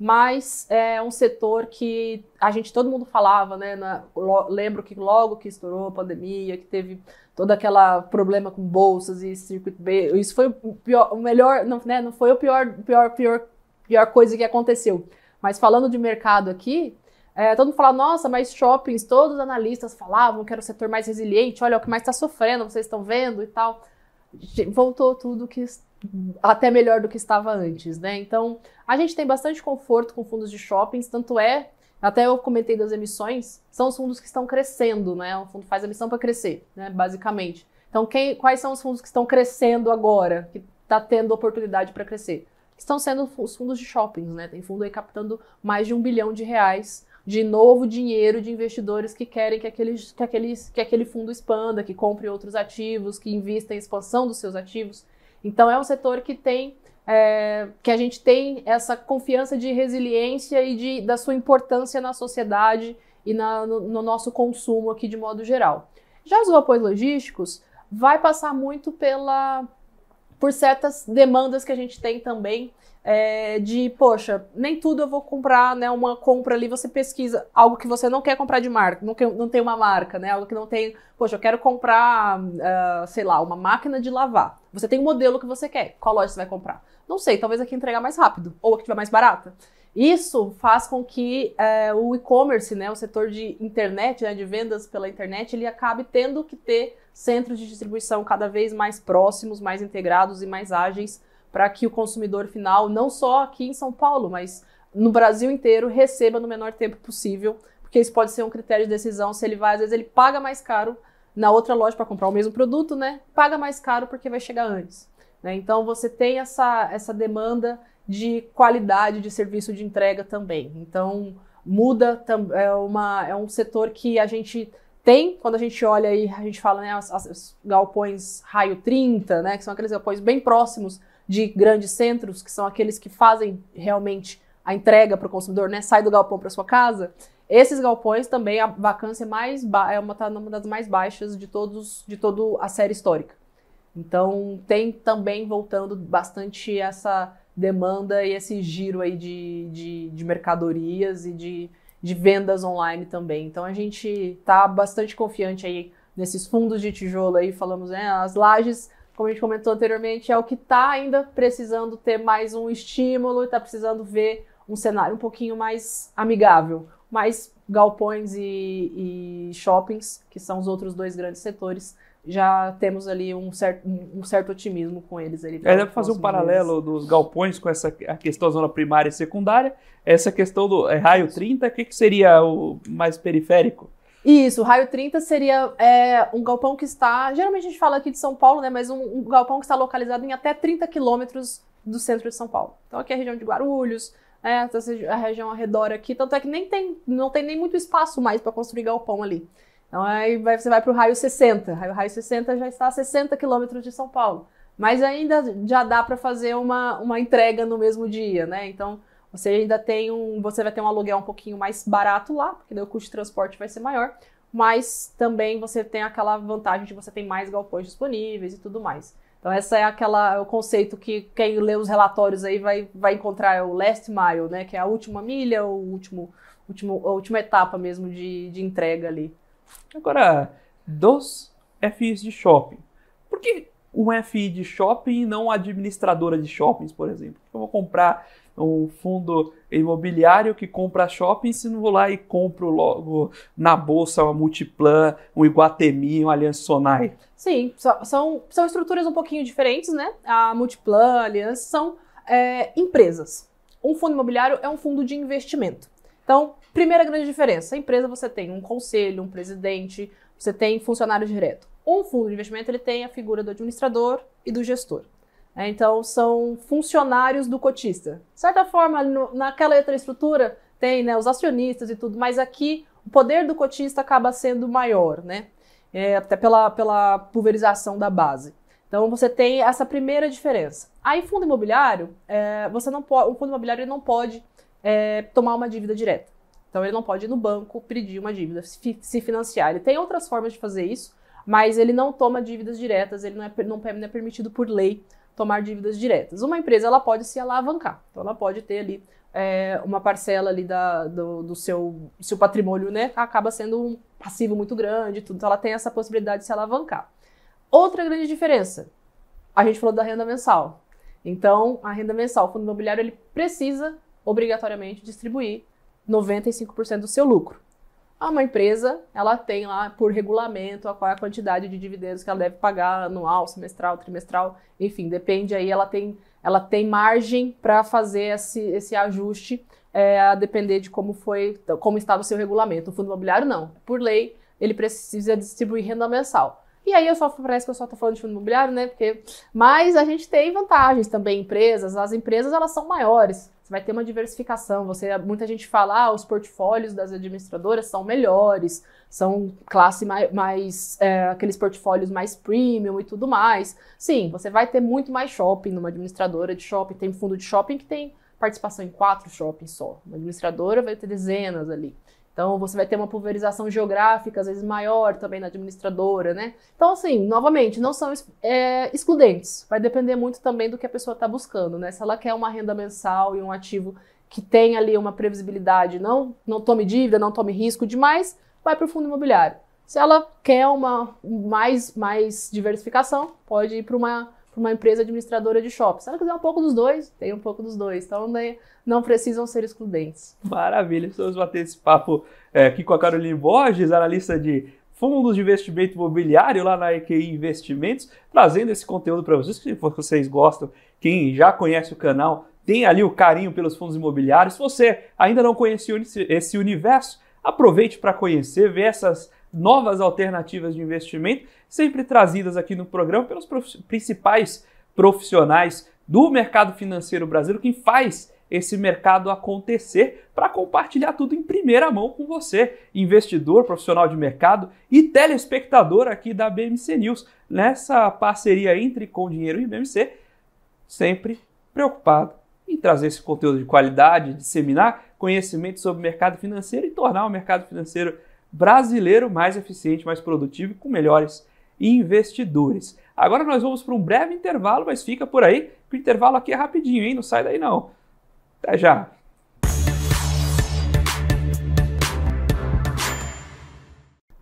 mas é um setor que a gente, todo mundo falava, né? Na, lo, lembro que logo que estourou a pandemia, que teve todo aquele problema com bolsas e circuit B, isso foi o pior, o melhor, não, né, não foi o pior, pior, pior, pior coisa que aconteceu. Mas falando de mercado aqui, é, todo mundo fala, nossa, mas shoppings, todos os analistas falavam que era o setor mais resiliente, olha, é o que mais está sofrendo, vocês estão vendo e tal. Voltou tudo que até melhor do que estava antes, né? Então, a gente tem bastante conforto com fundos de shoppings, tanto é, até eu comentei das emissões, são os fundos que estão crescendo, né? O fundo faz emissão para crescer, né? Basicamente. Então, quem, quais são os fundos que estão crescendo agora, que está tendo oportunidade para crescer? Estão sendo os fundos de shoppings, né? Tem fundo aí captando mais de um bilhão de reais de novo dinheiro de investidores que querem que, aqueles, que, aqueles, que aquele fundo expanda, que compre outros ativos, que invista em expansão dos seus ativos. Então é um setor que tem é, que a gente tem essa confiança de resiliência e de, da sua importância na sociedade e na, no, no, nosso consumo aqui de modo geral. Já os apoios logísticos vai passar muito pela por certas demandas que a gente tem também é, de, poxa, nem tudo eu vou comprar, né? Uma compra ali, você pesquisa algo que você não quer comprar de marca, não, quer, não tem uma marca, né? Algo que não tem, poxa, eu quero comprar, uh, sei lá, uma máquina de lavar. Você tem um modelo que você quer, qual loja você vai comprar? Não sei, talvez aqui entregar mais rápido, ou aqui tiver mais barata. Isso faz com que é, o e-commerce, né, o setor de internet, né, de vendas pela internet, ele acabe tendo que ter centros de distribuição cada vez mais próximos, mais integrados e mais ágeis para que o consumidor final, não só aqui em São Paulo, mas no Brasil inteiro, receba no menor tempo possível, porque isso pode ser um critério de decisão se ele vai, às vezes ele paga mais caro na outra loja para comprar o mesmo produto, né? Paga mais caro porque vai chegar antes. Né? Então você tem essa, essa demanda de qualidade de serviço de entrega também. Então muda é uma é um setor que a gente tem quando a gente olha aí a gente fala né galpões raio 30 né que são aqueles galpões bem próximos de grandes centros, que são aqueles que fazem realmente a entrega para o consumidor, né? Sai do galpão para sua casa. Esses galpões também a vacância é mais é uma, tá uma das mais baixas de todos de toda a série histórica. Então tem também voltando bastante essa demanda e esse giro aí de, de, de mercadorias e de, de vendas online também. Então a gente está bastante confiante aí nesses fundos de tijolo aí, falamos, né? As lajes como a gente comentou anteriormente, é o que está ainda precisando ter mais um estímulo e está precisando ver um cenário um pouquinho mais amigável. Mais galpões e, e, shoppings, que são os outros dois grandes setores, já temos ali um certo, um certo otimismo com eles. Ali é, dá para fazer um paralelo dos galpões com essa a questão da zona primária e secundária. Essa questão do é, raio 30, o que, que seria o mais periférico? Isso, o raio 30 seria é, um galpão que está. Geralmente a gente fala aqui de São Paulo, né? Mas um, um galpão que está localizado em até 30 quilômetros do centro de São Paulo. Então aqui é a região de Guarulhos, né, a região ao redor aqui, tanto é que nem tem, não tem nem muito espaço mais para construir galpão ali. Então aí vai, você vai para o raio 60. O raio 60 já está a 60 quilômetros de São Paulo. Mas ainda já dá para fazer uma, uma entrega no mesmo dia, né? Então você ainda tem um. Você vai ter um aluguel um pouquinho mais barato lá, porque daí o custo de transporte vai ser maior. Mas também você tem aquela vantagem de você ter mais galpões disponíveis e tudo mais. Então, essa é aquela é o conceito que quem lê os relatórios aí vai, vai encontrar é o last mile, né? Que é a última milha, o último, último, a última etapa mesmo de, de entrega ali. Agora, dos FIs de shopping. Por que um FI de shopping e não administradora de shoppings, por exemplo? Eu vou comprar um fundo imobiliário que compra shopping, se não vou lá e compro logo na bolsa uma Multiplan, um Iguatemi, um Aliança Sonai? Sim, são, são estruturas um pouquinho diferentes, né? A Multiplan, a Aliança são é, empresas. Um fundo imobiliário é um fundo de investimento. Então, primeira grande diferença, a empresa você tem um conselho, um presidente, você tem funcionário direto. Um fundo de investimento ele tem a figura do administrador e do gestor. É, então, são funcionários do cotista. De certa forma, no, naquela outra estrutura, tem né, os acionistas e tudo, mas aqui o poder do cotista acaba sendo maior, né? É, até pela, pela pulverização da base. Então, você tem essa primeira diferença. Aí, fundo imobiliário, é, você não pode, o fundo imobiliário não pode é, tomar uma dívida direta. Então, ele não pode ir no banco pedir uma dívida, se, se financiar. Ele tem outras formas de fazer isso, mas ele não toma dívidas diretas, ele não é, não é permitido por lei tomar dívidas diretas. Uma empresa ela pode se alavancar, então ela pode ter ali é, uma parcela ali da, do, do seu, seu patrimônio, né? Acaba sendo um passivo muito grande, tudo. Então ela tem essa possibilidade de se alavancar. Outra grande diferença, a gente falou da renda mensal. Então, a renda mensal, o fundo imobiliário, ele precisa obrigatoriamente distribuir 95% do seu lucro. Ah, uma empresa, ela tem lá por regulamento qual é a quantidade de dividendos que ela deve pagar anual, semestral, trimestral, enfim, depende aí, ela tem, ela tem margem para fazer esse, esse ajuste é, a depender de como foi, como estava o seu regulamento. O fundo imobiliário não. Por lei, ele precisa distribuir renda mensal. E aí eu só parece que eu só estou falando de fundo imobiliário, né? Porque, mas a gente tem vantagens também, empresas. As empresas elas são maiores você vai ter uma diversificação. Você, muita gente fala, ah, os portfólios das administradoras são melhores, são classe mais, mais é, aqueles portfólios mais premium e tudo mais. Sim, você vai ter muito mais shopping numa administradora de shopping. Tem fundo de shopping que tem participação em quatro shoppings só. Uma administradora vai ter dezenas ali. Então, você vai ter uma pulverização geográfica, às vezes maior também na administradora, né? Então, assim, novamente, não são é, excludentes. Vai depender muito também do que a pessoa está buscando, né? Se ela quer uma renda mensal e um ativo que tem ali uma previsibilidade, não, não tome dívida, não tome risco demais, vai para o fundo imobiliário. Se ela quer uma mais, mais diversificação, pode ir para uma, uma empresa administradora de shopping. Se ela quiser um pouco dos dois, tem um pouco dos dois. Então, não precisam ser excludentes. Maravilha, vamos bater esse papo é, aqui com a Caroline Borges, analista de fundos de investimento imobiliário lá na EQI Investimentos, trazendo esse conteúdo para vocês, que vocês gostam, quem já conhece o canal, tem ali o carinho pelos fundos imobiliários. Se você ainda não conhecia esse universo, aproveite para conhecer, ver essas novas alternativas de investimento, sempre trazidas aqui no programa pelos principais profissionais do mercado financeiro brasileiro, quem faz esse mercado acontecer para compartilhar tudo em primeira mão com você, investidor, profissional de mercado e telespectador aqui da BMC News, nessa parceria entre Com Dinheiro e BMC, sempre preocupado em trazer esse conteúdo de qualidade, disseminar conhecimento sobre o mercado financeiro e tornar o mercado financeiro brasileiro mais eficiente, mais produtivo e com melhores investidores. Agora nós vamos para um breve intervalo, mas fica por aí, que o intervalo aqui é rapidinho, hein? Não sai daí não. Até já!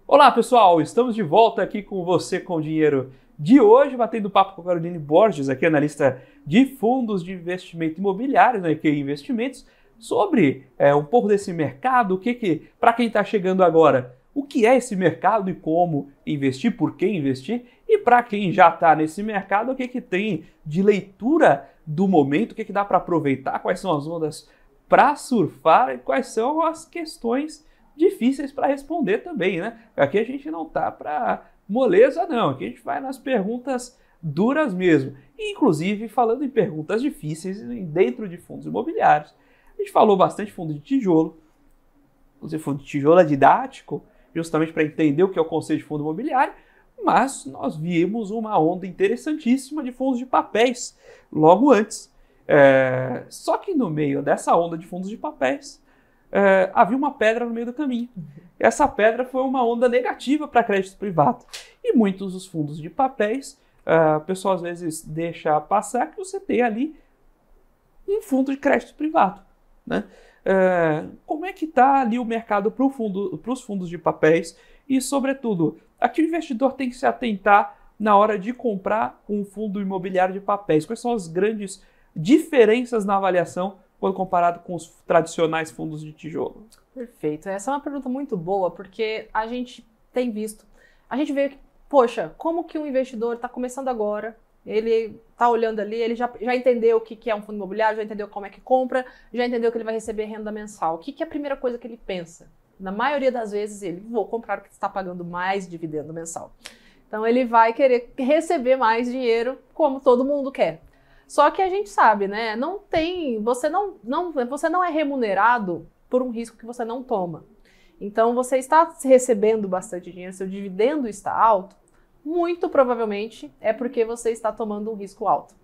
Olá pessoal, estamos de volta aqui com você com o dinheiro de hoje, batendo papo com a Caroline Borges, aqui analista de fundos de investimento imobiliário na né, EQI Investimentos, sobre é, um pouco desse mercado, o que que, para quem está chegando agora, o que é esse mercado e como investir, por que investir, e para quem já está nesse mercado, o que que tem de leitura do momento, o que que dá para aproveitar, quais são as ondas para surfar? E quais são as questões difíceis para responder também, né? Aqui a gente não tá para moleza não, aqui a gente vai nas perguntas duras mesmo. Inclusive, falando em perguntas difíceis dentro de fundos imobiliários, a gente falou bastante fundo de tijolo. Inclusive, fundo de tijolo é didático, justamente para entender o que é o conceito de fundo imobiliário, mas nós vimos uma onda interessantíssima de fundos de papéis logo antes. É, só que no meio dessa onda de fundos de papéis, é, havia uma pedra no meio do caminho. Essa pedra foi uma onda negativa para crédito privado. E muitos dos fundos de papéis, é, o pessoal às vezes deixa passar que você tem ali um fundo de crédito privado. Né? É, como é que está ali o mercado para fundo, os fundos de papéis e, sobretudo, a que o investidor tem que se atentar na hora de comprar um fundo imobiliário de papéis? Quais são as grandes diferenças na avaliação quando comparado com os tradicionais fundos de tijolo? Perfeito. Essa é uma pergunta muito boa, porque a gente tem visto, a gente vê que, poxa, como que um investidor está começando agora, ele está olhando ali, ele já, já entendeu o que, que é um fundo imobiliário, já entendeu como é que compra, já entendeu que ele vai receber renda mensal. O que, que é a primeira coisa que ele pensa? Na maioria das vezes, ele vou comprar porque está pagando mais dividendo mensal. Então ele vai querer receber mais dinheiro, como todo mundo quer. Só que a gente sabe, né? Não tem, você não, não, você não é remunerado por um risco que você não toma. Então você está recebendo bastante dinheiro, seu dividendo está alto, muito provavelmente é porque você está tomando um risco alto.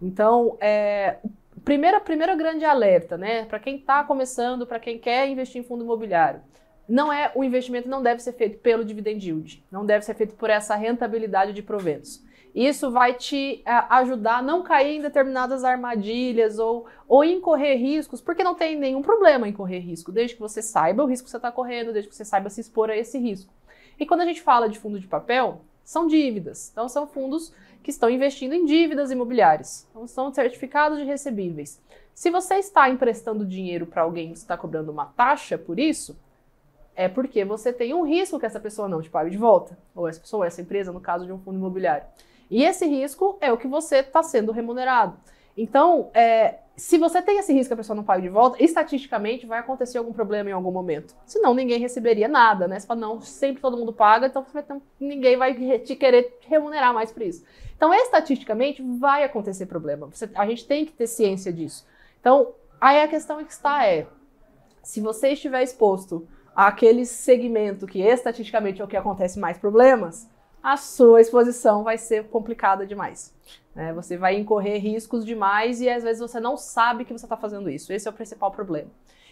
Então, é, primeira, primeira grande alerta, né, para quem está começando, para quem quer investir em fundo imobiliário, não é o investimento não deve ser feito pelo dividend yield, não deve ser feito por essa rentabilidade de proventos. Isso vai te é, ajudar a não cair em determinadas armadilhas ou, ou incorrer riscos, porque não tem nenhum problema em correr risco, desde que você saiba o risco que você está correndo, desde que você saiba se expor a esse risco. E quando a gente fala de fundo de papel, são dívidas. Então, são fundos que estão investindo em dívidas imobiliárias. Então, são certificados de recebíveis. Se você está emprestando dinheiro para alguém que está cobrando uma taxa por isso, é porque você tem um risco que essa pessoa não te pague de volta, ou essa pessoa, ou essa empresa, no caso de um fundo imobiliário. E esse risco é o que você está sendo remunerado. Então, é, se você tem esse risco que a pessoa não paga de volta, estatisticamente vai acontecer algum problema em algum momento. Senão ninguém receberia nada, né? Você fala, não, sempre todo mundo paga, então ninguém vai te querer remunerar mais por isso. Então, estatisticamente, vai acontecer problema. Você, a gente tem que ter ciência disso. Então, aí a questão que está é, se você estiver exposto àquele segmento que estatisticamente é o que acontece mais problemas, a sua exposição vai ser complicada demais. Né? Você vai incorrer riscos demais e às vezes você não sabe que você está fazendo isso. Esse é o principal problema.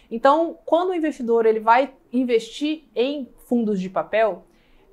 Então, quando o investidor ele vai investir em fundos de papel,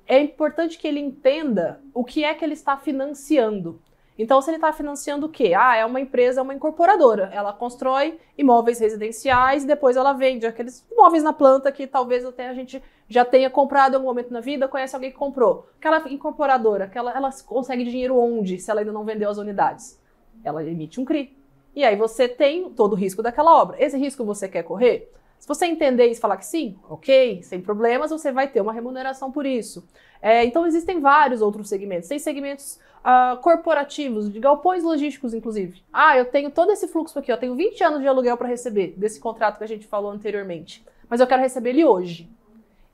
é importante que ele entenda o que é que ele está financiando. Então, se ele está financiando o quê? Ah, é uma empresa, é uma incorporadora. Ela constrói imóveis residenciais e depois ela vende aqueles imóveis na planta que talvez até a gente já tenha comprado em algum momento na vida, conhece alguém que comprou. Aquela incorporadora, aquela, ela consegue dinheiro onde, se ela ainda não vendeu as unidades? Ela emite um CRI. E aí você tem todo o risco daquela obra. Esse risco você quer correr? Se você entender e falar que sim, ok, sem problemas, você vai ter uma remuneração por isso. É, então existem vários outros segmentos. Tem segmentos uh, corporativos, de galpões logísticos, inclusive. Ah, eu tenho todo esse fluxo aqui, eu tenho 20 anos de aluguel para receber desse contrato que a gente falou anteriormente. Mas eu quero receber ele hoje.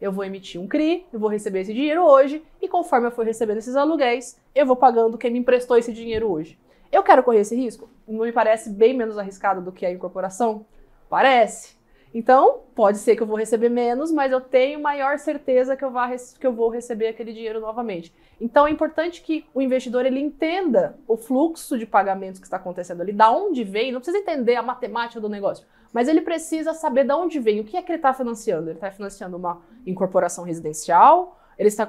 Eu vou emitir um CRI, eu vou receber esse dinheiro hoje, e conforme eu for recebendo esses aluguéis, eu vou pagando quem me emprestou esse dinheiro hoje. Eu quero correr esse risco? Não me parece bem menos arriscado do que a incorporação? Parece. Então, pode ser que eu vou receber menos, mas eu tenho maior certeza que eu, vá, que eu vou receber aquele dinheiro novamente. Então, é importante que o investidor ele entenda o fluxo de pagamentos que está acontecendo ali, da onde vem, não precisa entender a matemática do negócio, mas ele precisa saber da onde vem, o que é que ele está financiando. Ele está financiando uma incorporação residencial, ele está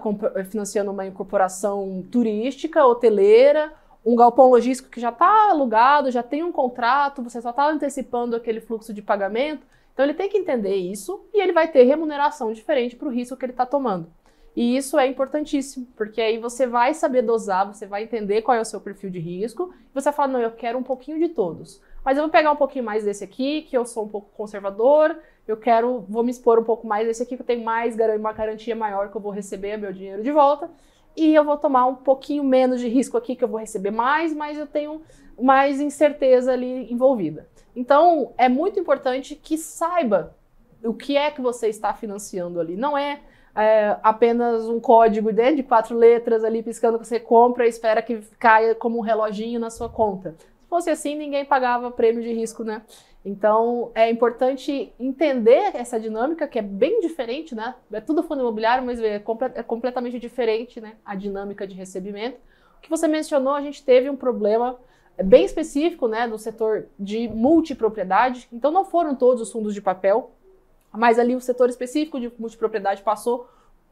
financiando uma incorporação turística, hoteleira, um galpão logístico que já está alugado, já tem um contrato, você só está antecipando aquele fluxo de pagamento. Então ele tem que entender isso e ele vai ter remuneração diferente para o risco que ele está tomando. E isso é importantíssimo, porque aí você vai saber dosar, você vai entender qual é o seu perfil de risco, e você vai falar, não, eu quero um pouquinho de todos. Mas eu vou pegar um pouquinho mais desse aqui, que eu sou um pouco conservador, eu quero, vou me expor um pouco mais desse aqui, que eu tenho mais uma garantia maior que eu vou receber meu dinheiro de volta, e eu vou tomar um pouquinho menos de risco aqui, que eu vou receber mais, mas eu tenho mais incerteza ali envolvida. Então, é muito importante que saiba o que é que você está financiando ali. Não é, é apenas um código né, de quatro letras ali piscando que você compra e espera que caia como um reloginho na sua conta. Se fosse assim, ninguém pagava prêmio de risco, né? Então, é importante entender essa dinâmica, que é bem diferente, né? É tudo fundo imobiliário, mas é, é completamente diferente, né? A dinâmica de recebimento. O que você mencionou, a gente teve um problema bem específico, né, do setor de multipropriedade. Então não foram todos os fundos de papel, mas ali o setor específico de multipropriedade passou,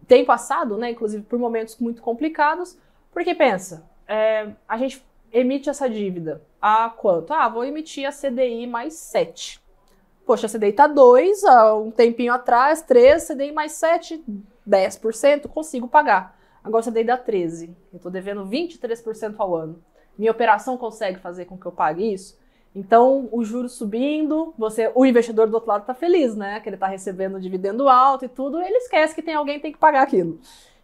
tem passado, né, inclusive por momentos muito complicados, porque pensa, é, a gente emite essa dívida a quanto? Ah, vou emitir a CDI mais 7. Poxa, a CDI está 2, há um tempinho atrás, 3, CDI mais 7, 10%, consigo pagar. Agora a CDI dá 13, eu estou devendo 23% ao ano minha operação consegue fazer com que eu pague isso? Então, o juros subindo, você, o investidor do outro lado está feliz, né? Que ele está recebendo dividendo alto e tudo, ele esquece que tem alguém que tem que pagar aquilo.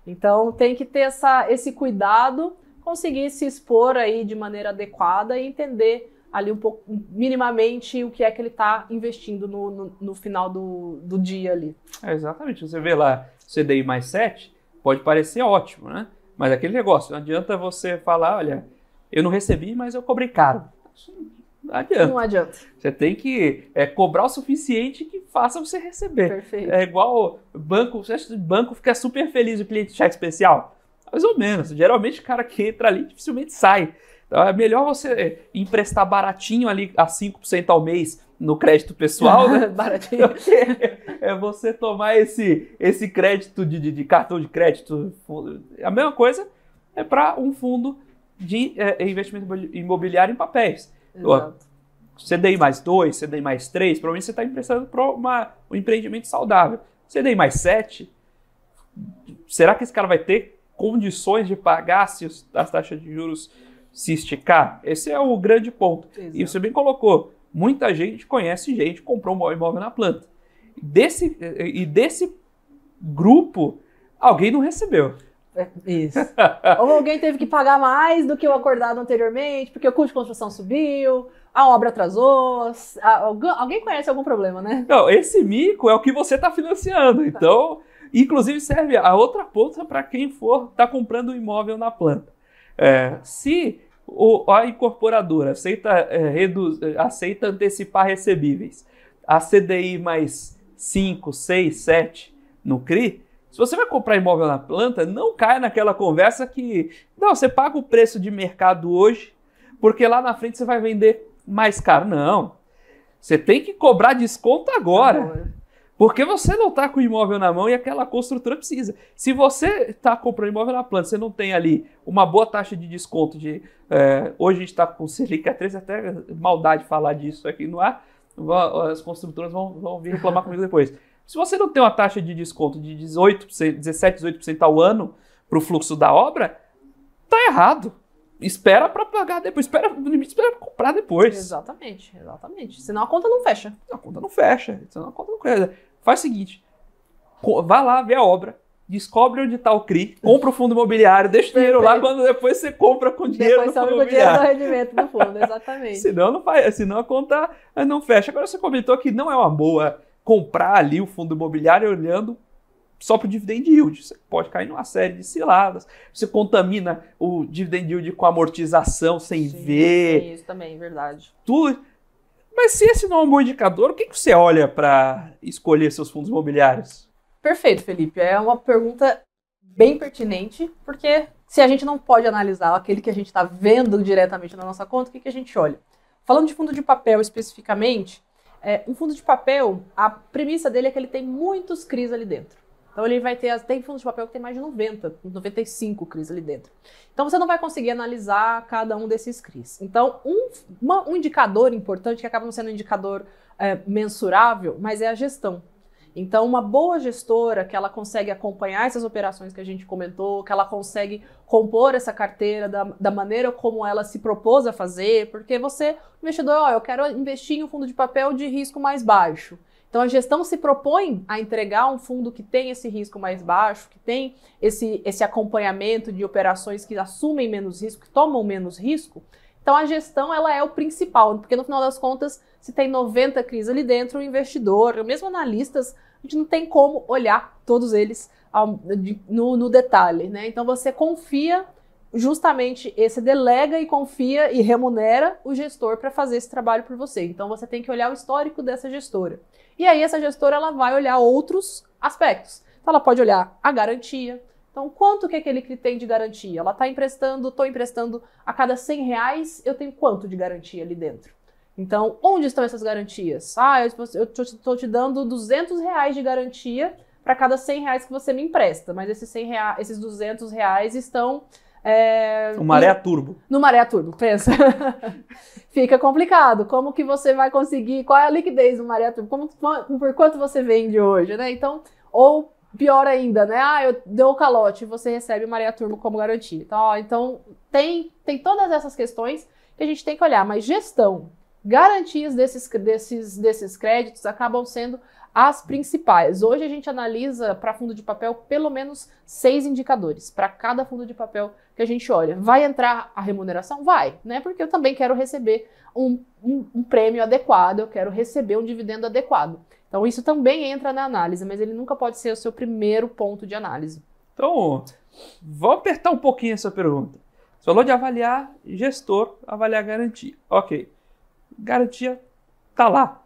Então, tem que ter essa, esse cuidado, conseguir se expor aí de maneira adequada e entender ali um pouco, minimamente, o que é que ele está investindo no, no, no, final do, do dia ali. É, exatamente. Você vê lá CDI mais 7, pode parecer ótimo, né? Mas aquele negócio, não adianta você falar, olha, eu não recebi, mas eu cobrei caro. Não adianta. Não adianta. Você tem que é, cobrar o suficiente que faça você receber. Perfeito. É igual banco, você acha que o banco fica super feliz o cliente cheque especial? Mais ou menos. Geralmente o cara que entra ali dificilmente sai. Então é melhor você emprestar baratinho ali a 5% ao mês no crédito pessoal, né? [LAUGHS] baratinho. [LAUGHS] é você tomar esse, esse crédito de, de, de cartão de crédito. A mesma coisa é para um fundo de é, investimento imobiliário em papéis. Exato. CDI mais 2, CDI mais 3, provavelmente você está emprestando para um empreendimento saudável. CDI mais 7, será que esse cara vai ter condições de pagar se as taxas de juros se esticar? Esse é o grande ponto. Exato. E você bem colocou, muita gente conhece gente que comprou um imóvel na planta. Desse, e desse grupo, alguém não recebeu. Isso. [LAUGHS] Ou alguém teve que pagar mais do que o acordado anteriormente, porque o custo de construção subiu, a obra atrasou. alguém conhece algum problema, né? Não, esse mico é o que você está financiando. Então, inclusive serve a outra ponta para quem for estar tá comprando um imóvel na planta. É, se o, a incorporadora aceita, é, reduz, aceita antecipar recebíveis, a CDI mais 5, 6, 7 no CRI, se você vai comprar imóvel na planta, não caia naquela conversa que, não, você paga o preço de mercado hoje, porque lá na frente você vai vender mais caro. Não. Você tem que cobrar desconto agora. agora. Porque você não está com o imóvel na mão e aquela construtora precisa. Se você está comprando imóvel na planta, você não tem ali uma boa taxa de desconto de. É, hoje a gente está com Selic a 3, até maldade falar disso aqui no ar. As construtoras vão, vão vir reclamar comigo depois. Se você não tem uma taxa de desconto de 18%, 17, 18% ao ano para o fluxo da obra, tá errado. Espera para pagar depois, espera, no limite, espera para comprar depois. Exatamente, exatamente. Senão a conta não fecha. A conta não fecha. Senão a conta não fecha. Faz o seguinte: vá lá ver a obra, descobre onde está o CRI, compra o fundo imobiliário, deixa o dinheiro lá, quando depois você compra com dinheiro depois no fundo imobiliário. Depois com o dinheiro do rendimento do fundo, exatamente. [LAUGHS] senão, não faz, senão a conta não fecha. Agora você comentou que não é uma boa comprar ali o fundo imobiliário olhando só para o dividend yield. Você pode cair numa série de ciladas. Você contamina o dividend yield com amortização sem Sim, ver. É isso também, verdade. Tudo mas se esse não é um bom indicador, o que, que você olha para escolher seus fundos imobiliários? Perfeito, Felipe. É uma pergunta bem pertinente, porque se a gente não pode analisar aquele que a gente está vendo diretamente na nossa conta, o que, que a gente olha? Falando de fundo de papel especificamente, é, um fundo de papel, a premissa dele é que ele tem muitos CRIs ali dentro. Então ele vai ter, tem fundos de papel que tem mais de 90, 95 CRIs ali dentro. Então você não vai conseguir analisar cada um desses CRIs. Então um, uma, um indicador importante, que acaba não sendo um indicador é, mensurável, mas é a gestão. Então, uma boa gestora que ela consegue acompanhar essas operações que a gente comentou, que ela consegue compor essa carteira da, da maneira como ela se propôs a fazer, porque você, investidor, ó, eu quero investir em um fundo de papel de risco mais baixo. Então a gestão se propõe a entregar um fundo que tem esse risco mais baixo, que tem esse, esse acompanhamento de operações que assumem menos risco, que tomam menos risco. Então a gestão ela é o principal, porque no final das contas, se tem 90 crises ali dentro, o investidor, mesmo analistas, a gente não tem como olhar todos eles no, no detalhe, né? Então você confia justamente esse delega e confia e remunera o gestor para fazer esse trabalho por você. Então você tem que olhar o histórico dessa gestora. E aí essa gestora ela vai olhar outros aspectos. Então ela pode olhar a garantia. Então, quanto que aquele que tem de garantia? Ela está emprestando, estou emprestando a cada 100 reais, eu tenho quanto de garantia ali dentro? Então, onde estão essas garantias? Ah, eu estou te dando 200 reais de garantia para cada 100 reais que você me empresta, mas esses, 100 reais, esses 200 reais estão é, o maré turbo. No maré turbo, pensa. [LAUGHS] Fica complicado. Como que você vai conseguir? Qual é a liquidez do maré turbo? Como, por quanto você vende hoje, né? Então, ou pior ainda, né? Ah, eu deu o calote, você recebe o maré turbo como garantia. Então, ó, então tem, tem todas essas questões que a gente tem que olhar, mas gestão, garantias desses, desses, desses créditos acabam sendo as principais. Hoje a gente analisa para fundo de papel pelo menos seis indicadores para cada fundo de papel que a gente olha. Vai entrar a remuneração? Vai, né? Porque eu também quero receber um, um, um prêmio adequado, eu quero receber um dividendo adequado. Então isso também entra na análise, mas ele nunca pode ser o seu primeiro ponto de análise. Então, vou apertar um pouquinho essa pergunta. Você falou de avaliar gestor, avaliar garantia. Ok. Garantia tá lá.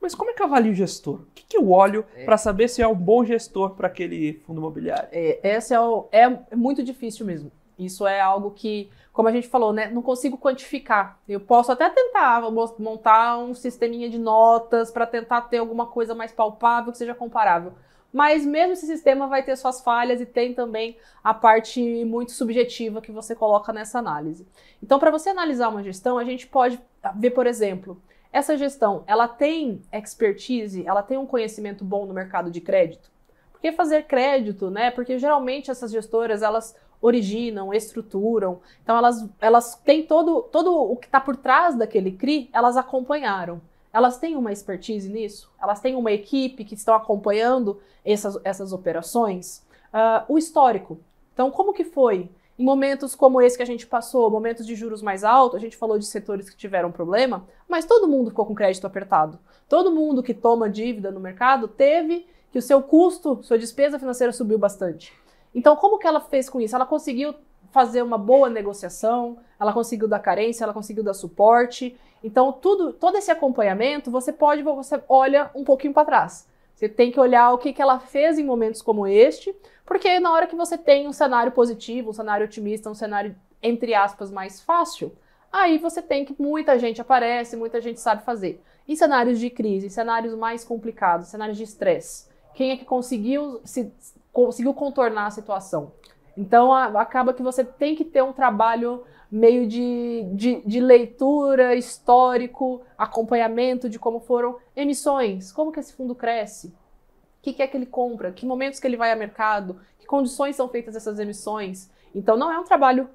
Mas como é que eu avalio o gestor? O que, que eu olho é. para saber se é um bom gestor para aquele fundo imobiliário? É, esse é, o, é, é muito difícil mesmo. Isso é algo que, como a gente falou, né, não consigo quantificar. Eu posso até tentar montar um sisteminha de notas para tentar ter alguma coisa mais palpável que seja comparável. Mas mesmo esse sistema vai ter suas falhas e tem também a parte muito subjetiva que você coloca nessa análise. Então, para você analisar uma gestão, a gente pode ver, por exemplo, essa gestão, ela tem expertise, ela tem um conhecimento bom no mercado de crédito? Porque fazer crédito, né? Porque geralmente essas gestoras, elas originam, estruturam, então elas, elas têm todo, todo o que está por trás daquele CRI, elas acompanharam. Elas têm uma expertise nisso? Elas têm uma equipe que estão acompanhando essas, essas operações? Uh, o histórico. Então, como que foi em momentos como esse que a gente passou, momentos de juros mais altos, a gente falou de setores que tiveram problema, mas todo mundo ficou com crédito apertado. Todo mundo que toma dívida no mercado teve que o seu custo, sua despesa financeira subiu bastante. Então, como que ela fez com isso? Ela conseguiu fazer uma boa negociação, ela conseguiu dar carência, ela conseguiu dar suporte. Então, tudo, todo esse acompanhamento, você pode, você olha um pouquinho para trás. Você tem que olhar o que, que ela fez em momentos como este, porque na hora que você tem um cenário positivo, um cenário otimista, um cenário, entre aspas, mais fácil, aí você tem que muita gente aparece, muita gente sabe fazer. Em cenários de crise, cenários mais complicados, cenários de estresse, quem é que conseguiu, se, conseguiu contornar a situação? Então a, acaba que você tem que ter um trabalho meio de, de, de, leitura, histórico, acompanhamento de como foram emissões, como que esse fundo cresce, o que, que é que ele compra, que momentos que ele vai a mercado, que condições são feitas essas emissões. Então não é um trabalho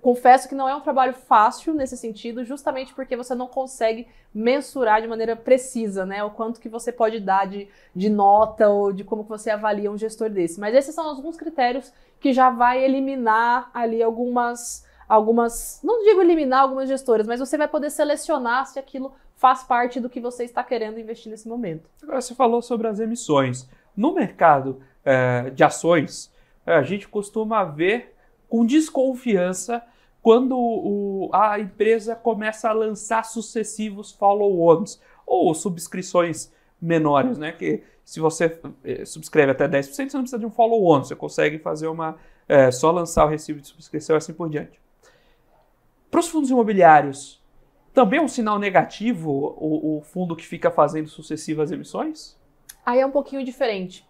confesso que não é um trabalho fácil nesse sentido, justamente porque você não consegue mensurar de maneira precisa, né, o quanto que você pode dar de, de nota ou de como que você avalia um gestor desse. Mas esses são alguns critérios que já vai eliminar ali algumas, algumas, não digo eliminar algumas gestoras, mas você vai poder selecionar se aquilo faz parte do que você está querendo investir nesse momento. Agora você falou sobre as emissões. No mercado é, de ações, eh, a gente costuma ver com desconfiança quando o, a empresa começa a lançar sucessivos follow-ons ou subscrições menores, né? Que se você eh, subscreve até 10%, você não precisa de um follow-on, você consegue fazer uma. É, só lançar o recibo de subscrição e assim por diante. Para os fundos imobiliários, também é um sinal negativo o, o, fundo que fica fazendo sucessivas emissões? Aí é um pouquinho diferente.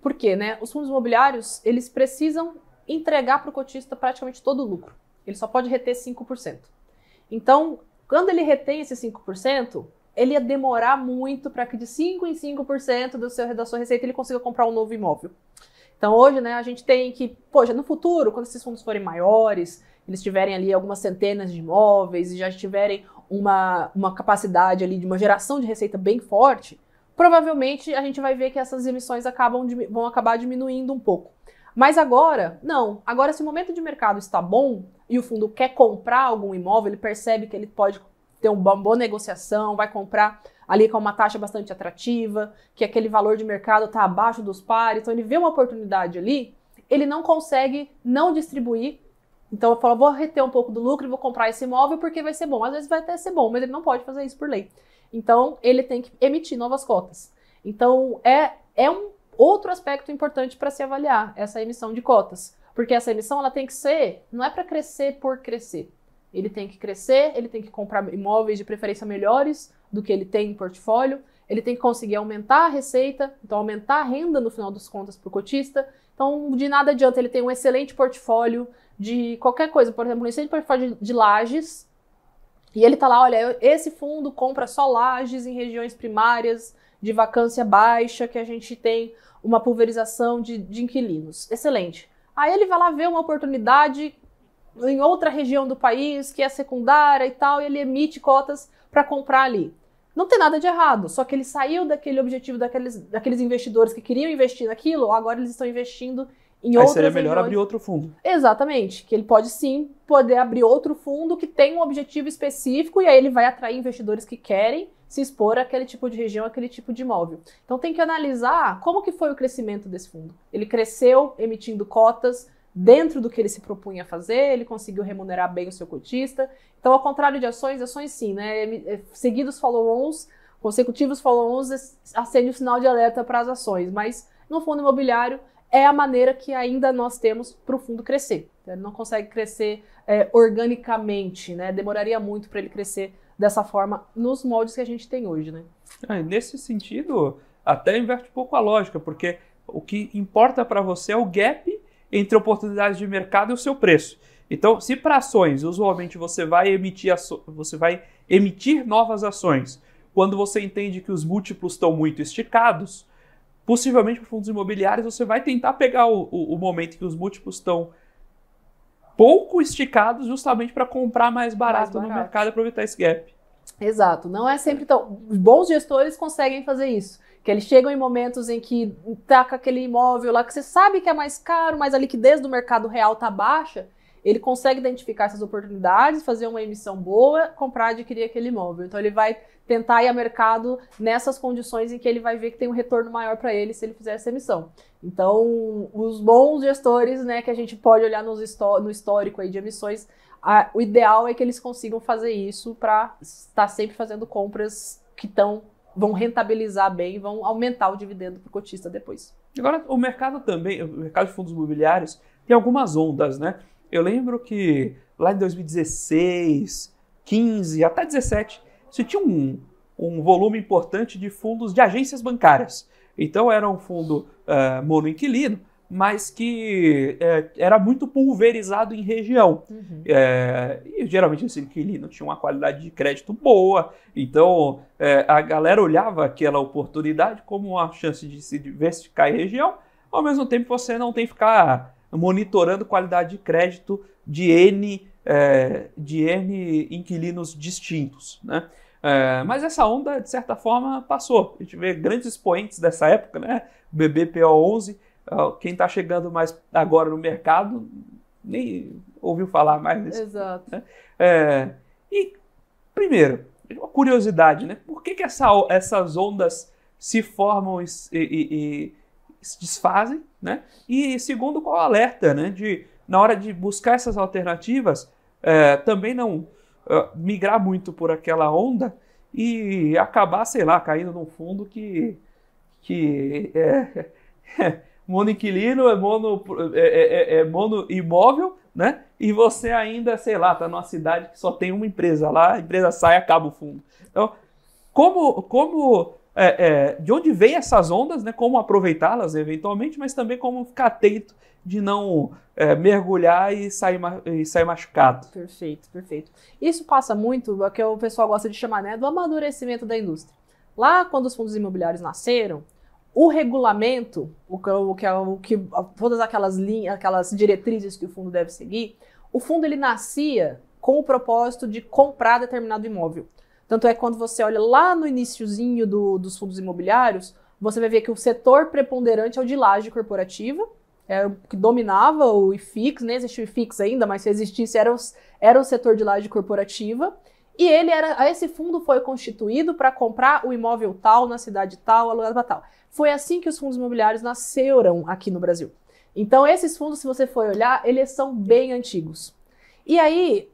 Por quê, né? Os fundos imobiliários, eles precisam entregar para o cotista praticamente todo o lucro. Ele só pode reter 5%. Então, quando ele retém esse 5%, ele ia demorar muito para que de 5 em 5% do seu, da sua receita ele consiga comprar um novo imóvel. Então hoje, né, a gente tem que, poxa, no futuro, quando esses fundos forem maiores, eles tiverem ali algumas centenas de imóveis e já tiverem uma, uma capacidade ali de uma geração de receita bem forte, provavelmente a gente vai ver que essas emissões acabam, vão acabar diminuindo um pouco. Mas agora, não. Agora, se o momento de mercado está bom e o fundo quer comprar algum imóvel, ele percebe que ele pode ter uma boa negociação, vai comprar ali com uma taxa bastante atrativa, que aquele valor de mercado está abaixo dos pares, então ele vê uma oportunidade ali, ele não consegue não distribuir. Então eu falo, vou reter um pouco do lucro e vou comprar esse imóvel porque vai ser bom. Às vezes vai até ser bom, mas ele não pode fazer isso por lei. Então ele tem que emitir novas cotas. Então é, é um outro aspecto importante para se avaliar essa emissão de cotas, porque essa emissão ela tem que ser, não é para crescer por crescer. Ele tem que crescer, ele tem que comprar imóveis de preferência melhores do que ele tem em portfólio, ele tem que conseguir aumentar a receita, então aumentar a renda no final das contas para o cotista. Então, de nada adianta ele ter um excelente portfólio de qualquer coisa, por exemplo, um excelente portfólio de, de lajes, e ele está lá, olha, esse fundo compra só lajes em regiões primárias de vacância baixa, que a gente tem uma pulverização de, de inquilinos. Excelente. Aí ele vai lá ver uma oportunidade em outra região do país, que é secundária e tal, e ele emite cotas para comprar ali. Não tem nada de errado, só que ele saiu daquele objetivo daqueles, daqueles investidores que queriam investir naquilo, agora eles estão investindo em Aí seria melhor regiões. abrir outro fundo. Exatamente, que ele pode sim poder abrir outro fundo que tem um objetivo específico e aí ele vai atrair investidores que querem se expor àquele tipo de região, àquele tipo de imóvel. Então tem que analisar como que foi o crescimento desse fundo. Ele cresceu emitindo cotas dentro do que ele se propunha a fazer, ele conseguiu remunerar bem o seu cotista. Então, ao contrário de ações, ações sim, né? É, seguidos follow-ons, consecutivos follow-ons acende o sinal de alerta para as ações, mas no fundo imobiliário é a maneira que ainda nós temos para o fundo crescer. Ele não consegue crescer é, organicamente, né? Demoraria muito para ele crescer dessa forma nos moldes que a gente tem hoje, né? É, nesse sentido, até inverte um pouco a lógica, porque o que importa para você é o gap entre oportunidades de mercado e o seu preço. Então, se para ações, usualmente você vai emitir você vai emitir novas ações, quando você entende que os múltiplos estão muito esticados, possivelmente para fundos imobiliários você vai tentar pegar o, o, o momento que os múltiplos estão pouco esticados justamente para comprar mais barato, mais barato, no mercado e aproveitar esse gap. Exato, não é sempre tão. Os bons gestores conseguem fazer isso. Que eles chegam em momentos em que tá com aquele imóvel lá que você sabe que é mais caro, mas a liquidez do mercado real tá baixa, ele consegue identificar essas oportunidades, fazer uma emissão boa, comprar, adquirir aquele imóvel. Então ele vai tentar ir a mercado nessas condições em que ele vai ver que tem um retorno maior para ele se ele fizer essa emissão. Então, os bons gestores, né, que a gente pode olhar nos no histórico aí de emissões, a, o ideal é que eles consigam fazer isso para estar sempre fazendo compras que estão vão rentabilizar bem, vão aumentar o dividendo para o cotista depois. Agora, o mercado também, o mercado de fundos imobiliários tem algumas ondas, né? Eu lembro que lá em 2016, 15, até 17, você tinha um, um volume importante de fundos de agências bancárias. Então era um fundo uh, monoinquilino, mas que é, era muito pulverizado em região. Uhum. É, e geralmente esse inquilino tinha uma qualidade de crédito boa, então é, a galera olhava aquela oportunidade como uma chance de se diversificar em região, ao mesmo tempo você não tem que ficar monitorando qualidade de crédito de N, é, de N inquilinos distintos. Né? É, mas essa onda, de certa forma, passou. A gente vê grandes expoentes dessa época, né? BBPO11, quem está chegando mais agora no mercado nem ouviu falar mais disso. Exato. Né? É, e, primeiro, uma curiosidade, né? Por que, que essa, essas ondas se formam e, e, e, se desfazem, né? E, segundo, qual o alerta, né? De, na hora de buscar essas alternativas, é, também não uh, migrar muito por aquela onda e acabar, sei lá, caindo num fundo que, que é, [LAUGHS] mono inquilino, é mono, é, é, é, é mono imóvel, né? E você ainda, sei lá, está numa cidade que só tem uma empresa lá, a empresa sai acaba o fundo. Então, como, como é, é, de onde vêm essas ondas, né? Como aproveitá-las eventualmente, mas também como ficar atento de não é, mergulhar e sair, e sair machucado. Perfeito, perfeito. Isso passa muito, é que o pessoal gosta de chamar, né, do amadurecimento da indústria. Lá, quando os fundos imobiliários nasceram, o regulamento, o que, o que, o que todas aquelas linhas, aquelas diretrizes que o fundo deve seguir, o fundo ele nascia com o propósito de comprar determinado imóvel. Tanto é que quando você olha lá no iníciozinho do, dos fundos imobiliários, você vai ver que o setor preponderante é o de laje corporativa, é o que dominava o IFIX, nem existe o IFIX ainda, mas se existisse era, os, era o setor de laje corporativa. E ele era, esse fundo foi constituído para comprar o imóvel tal na cidade tal, alugado para tal. Foi assim que os fundos imobiliários nasceram aqui no Brasil. Então, esses fundos, se você for olhar, eles são bem antigos. E aí,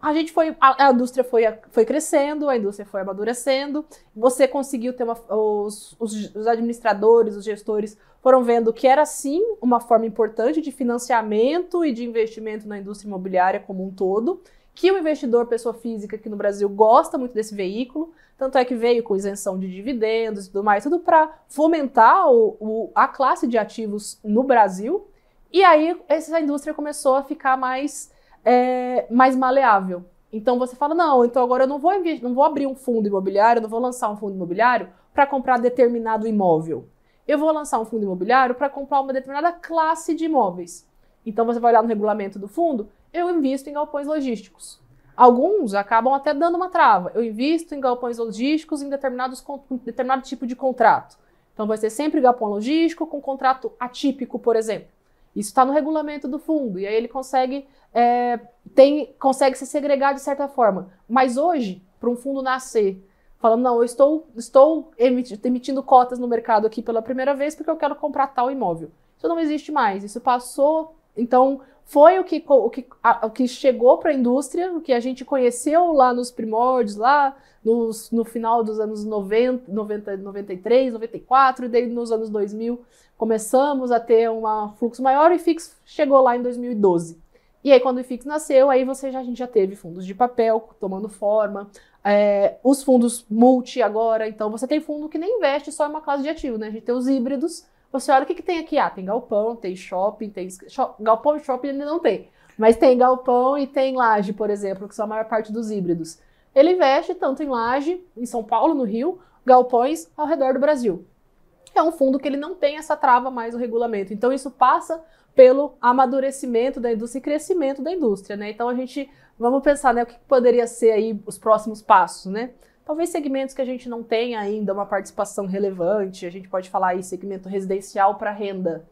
a gente foi, a, a, indústria foi, foi crescendo, a indústria foi amadurecendo, você conseguiu ter uma, os, os, os administradores, os gestores foram vendo que era sim uma forma importante de financiamento e de investimento na indústria imobiliária como um todo, que o investidor, pessoa física aqui no Brasil, gosta muito desse veículo, tanto é que veio com isenção de dividendos e tudo mais, tudo para fomentar o, o, a classe de ativos no Brasil. E aí essa indústria começou a ficar mais, é, mais maleável. Então você fala, não, então agora eu não vou, não vou abrir um fundo imobiliário, não vou lançar um fundo imobiliário para comprar determinado imóvel. Eu vou lançar um fundo imobiliário para comprar uma determinada classe de imóveis. Então você vai olhar no regulamento do fundo, eu invisto em galpões logísticos. Alguns acabam até dando uma trava. Eu invisto em galpões logísticos em determinados, determinado tipo de contrato. Então vai ser sempre galpão logístico com contrato atípico, por exemplo. Isso está no regulamento do fundo, e aí ele consegue, é, tem, consegue se segregar de certa forma. Mas hoje, para um fundo nascer, falando, não, eu estou, estou emitindo cotas no mercado aqui pela primeira vez porque eu quero comprar tal imóvel. Isso não existe mais, isso passou. Então, foi o que, o que, a, o que chegou para a indústria, o que a gente conheceu lá nos primórdios, lá nos, no final dos anos 90, 90, 93, 94, e daí nos anos 2000 começamos a ter um fluxo maior o IFIX chegou lá em 2012. E aí, quando o IFIX nasceu, aí você já, a gente já teve fundos de papel tomando forma, é, os fundos multi agora, então você tem fundo que nem investe só em uma classe de ativo, né? A gente tem os híbridos, você olha o que, que tem aqui. Ah, tem galpão, tem shopping, tem. Galpão e shopping ainda não tem. Mas tem galpão e tem laje, por exemplo, que são a maior parte dos híbridos. Ele investe tanto em laje, em São Paulo, no Rio, galpões ao redor do Brasil. É um fundo que ele não tem essa trava mais no regulamento. Então, isso passa pelo amadurecimento da indústria e crescimento da indústria, né? Então, a gente vamos pensar, né, o que poderia ser aí os próximos passos, né? Talvez segmentos que a gente não tenha ainda uma participação relevante, a gente pode falar aí segmento residencial para renda.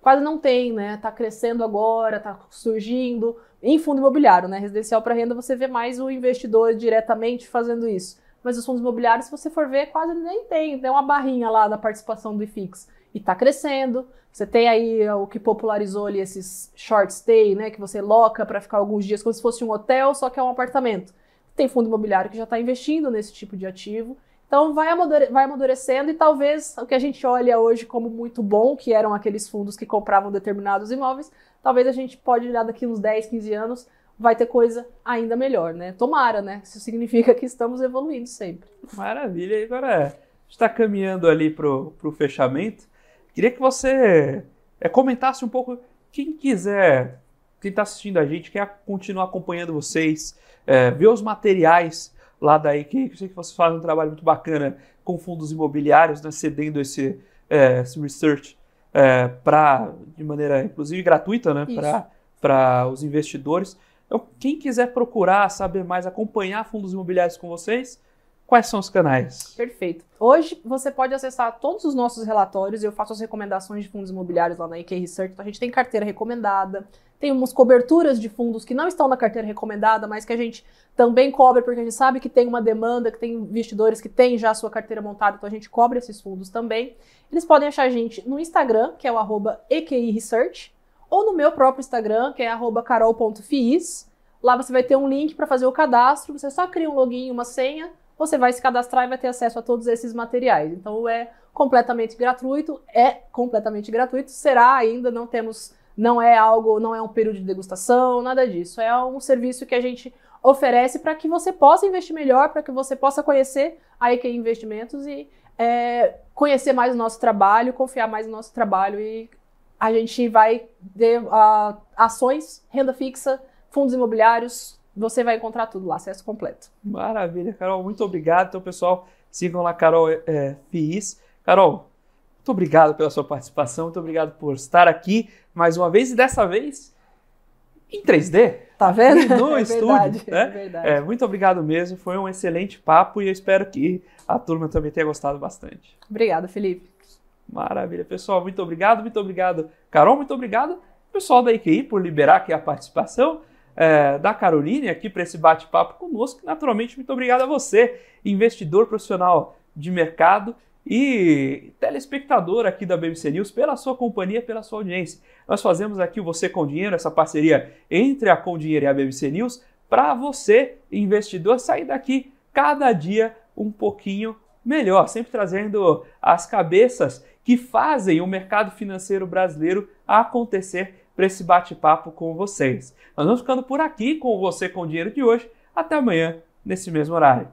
Quase não tem, né? Tá crescendo agora, tá surgindo. Em fundo imobiliário, né? Residencial para renda, você vê mais o investidor diretamente fazendo isso. Mas os fundos imobiliários, se você for ver, quase nem tem. Tem uma barrinha lá da participação do IFIX. E tá crescendo. Você tem aí o que popularizou ali esses short stay, né? Que você loca para ficar alguns dias como se fosse um hotel, só que é um apartamento. Tem fundo imobiliário que já está investindo nesse tipo de ativo. Então vai, amadure vai amadurecendo e talvez o que a gente olha hoje como muito bom, que eram aqueles fundos que compravam determinados imóveis, talvez a gente pode olhar daqui uns 10, 15 anos vai ter coisa ainda melhor, né? Tomara, né? Isso significa que estamos evoluindo sempre. Maravilha. Agora está caminhando ali para o fechamento. Queria que você é, comentasse um pouco, quem quiser, quem está assistindo a gente, quer continuar acompanhando vocês, é, ver os materiais lá da IK, eu sei que vocês fazem um trabalho muito bacana com fundos imobiliários, né, cedendo esse, é, esse research é, para de maneira inclusive gratuita, né, para os investidores. Então, quem quiser procurar saber mais, acompanhar fundos imobiliários com vocês, quais são os canais? Perfeito. Hoje você pode acessar todos os nossos relatórios. Eu faço as recomendações de fundos imobiliários lá na IK Research. Então, a gente tem carteira recomendada, tem umas coberturas de fundos que não estão na carteira recomendada, mas que a gente também cobre, porque a gente sabe que tem uma demanda, que tem investidores que têm já a sua carteira montada, então a gente cobre esses fundos também. Eles podem achar a gente no Instagram, que é o arroba EQI Research, ou no meu próprio Instagram, que é carol.fiis. Lá você vai ter um link para fazer o cadastro, você só cria um login, uma senha, você vai se cadastrar e vai ter acesso a todos esses materiais. Então é completamente gratuito, é completamente gratuito, será ainda, não temos, não é algo, não é um período de degustação, nada disso. É um serviço que a gente oferece para que você possa investir melhor, para que você possa conhecer a EQ Investimentos e é, conhecer mais o nosso trabalho, confiar mais no nosso trabalho e a gente vai ter uh, ações, renda fixa, fundos imobiliários, você vai encontrar tudo lá, acesso completo. Maravilha, Carol, muito obrigado. Então, pessoal, sigam lá Carol é, Fiis. Carol, muito obrigado pela sua participação, muito obrigado por estar aqui mais uma vez e dessa vez em 3D. Tá vendo? No [LAUGHS] é estúdio. Verdade, né? é verdade. É, muito obrigado mesmo, foi um excelente papo e eu espero que a turma também tenha gostado bastante. Obrigada, Felipe. Maravilha, pessoal. Muito obrigado, muito obrigado, Carol. Muito obrigado, pessoal da IQI, por liberar aqui a participação é, da Caroline aqui para esse bate-papo conosco. Naturalmente, muito obrigado a você, investidor profissional de mercado e telespectador aqui da BBC News, pela sua companhia, pela sua audiência. Nós fazemos aqui o Você com Dinheiro, essa parceria entre a Com Dinheiro e a BBC News, para você, investidor, sair daqui cada dia um pouquinho melhor, sempre trazendo as cabeças que fazem o mercado financeiro brasileiro acontecer para esse bate-papo com vocês. Nós vamos ficando por aqui com você com dinheiro de hoje. Até amanhã, nesse mesmo horário.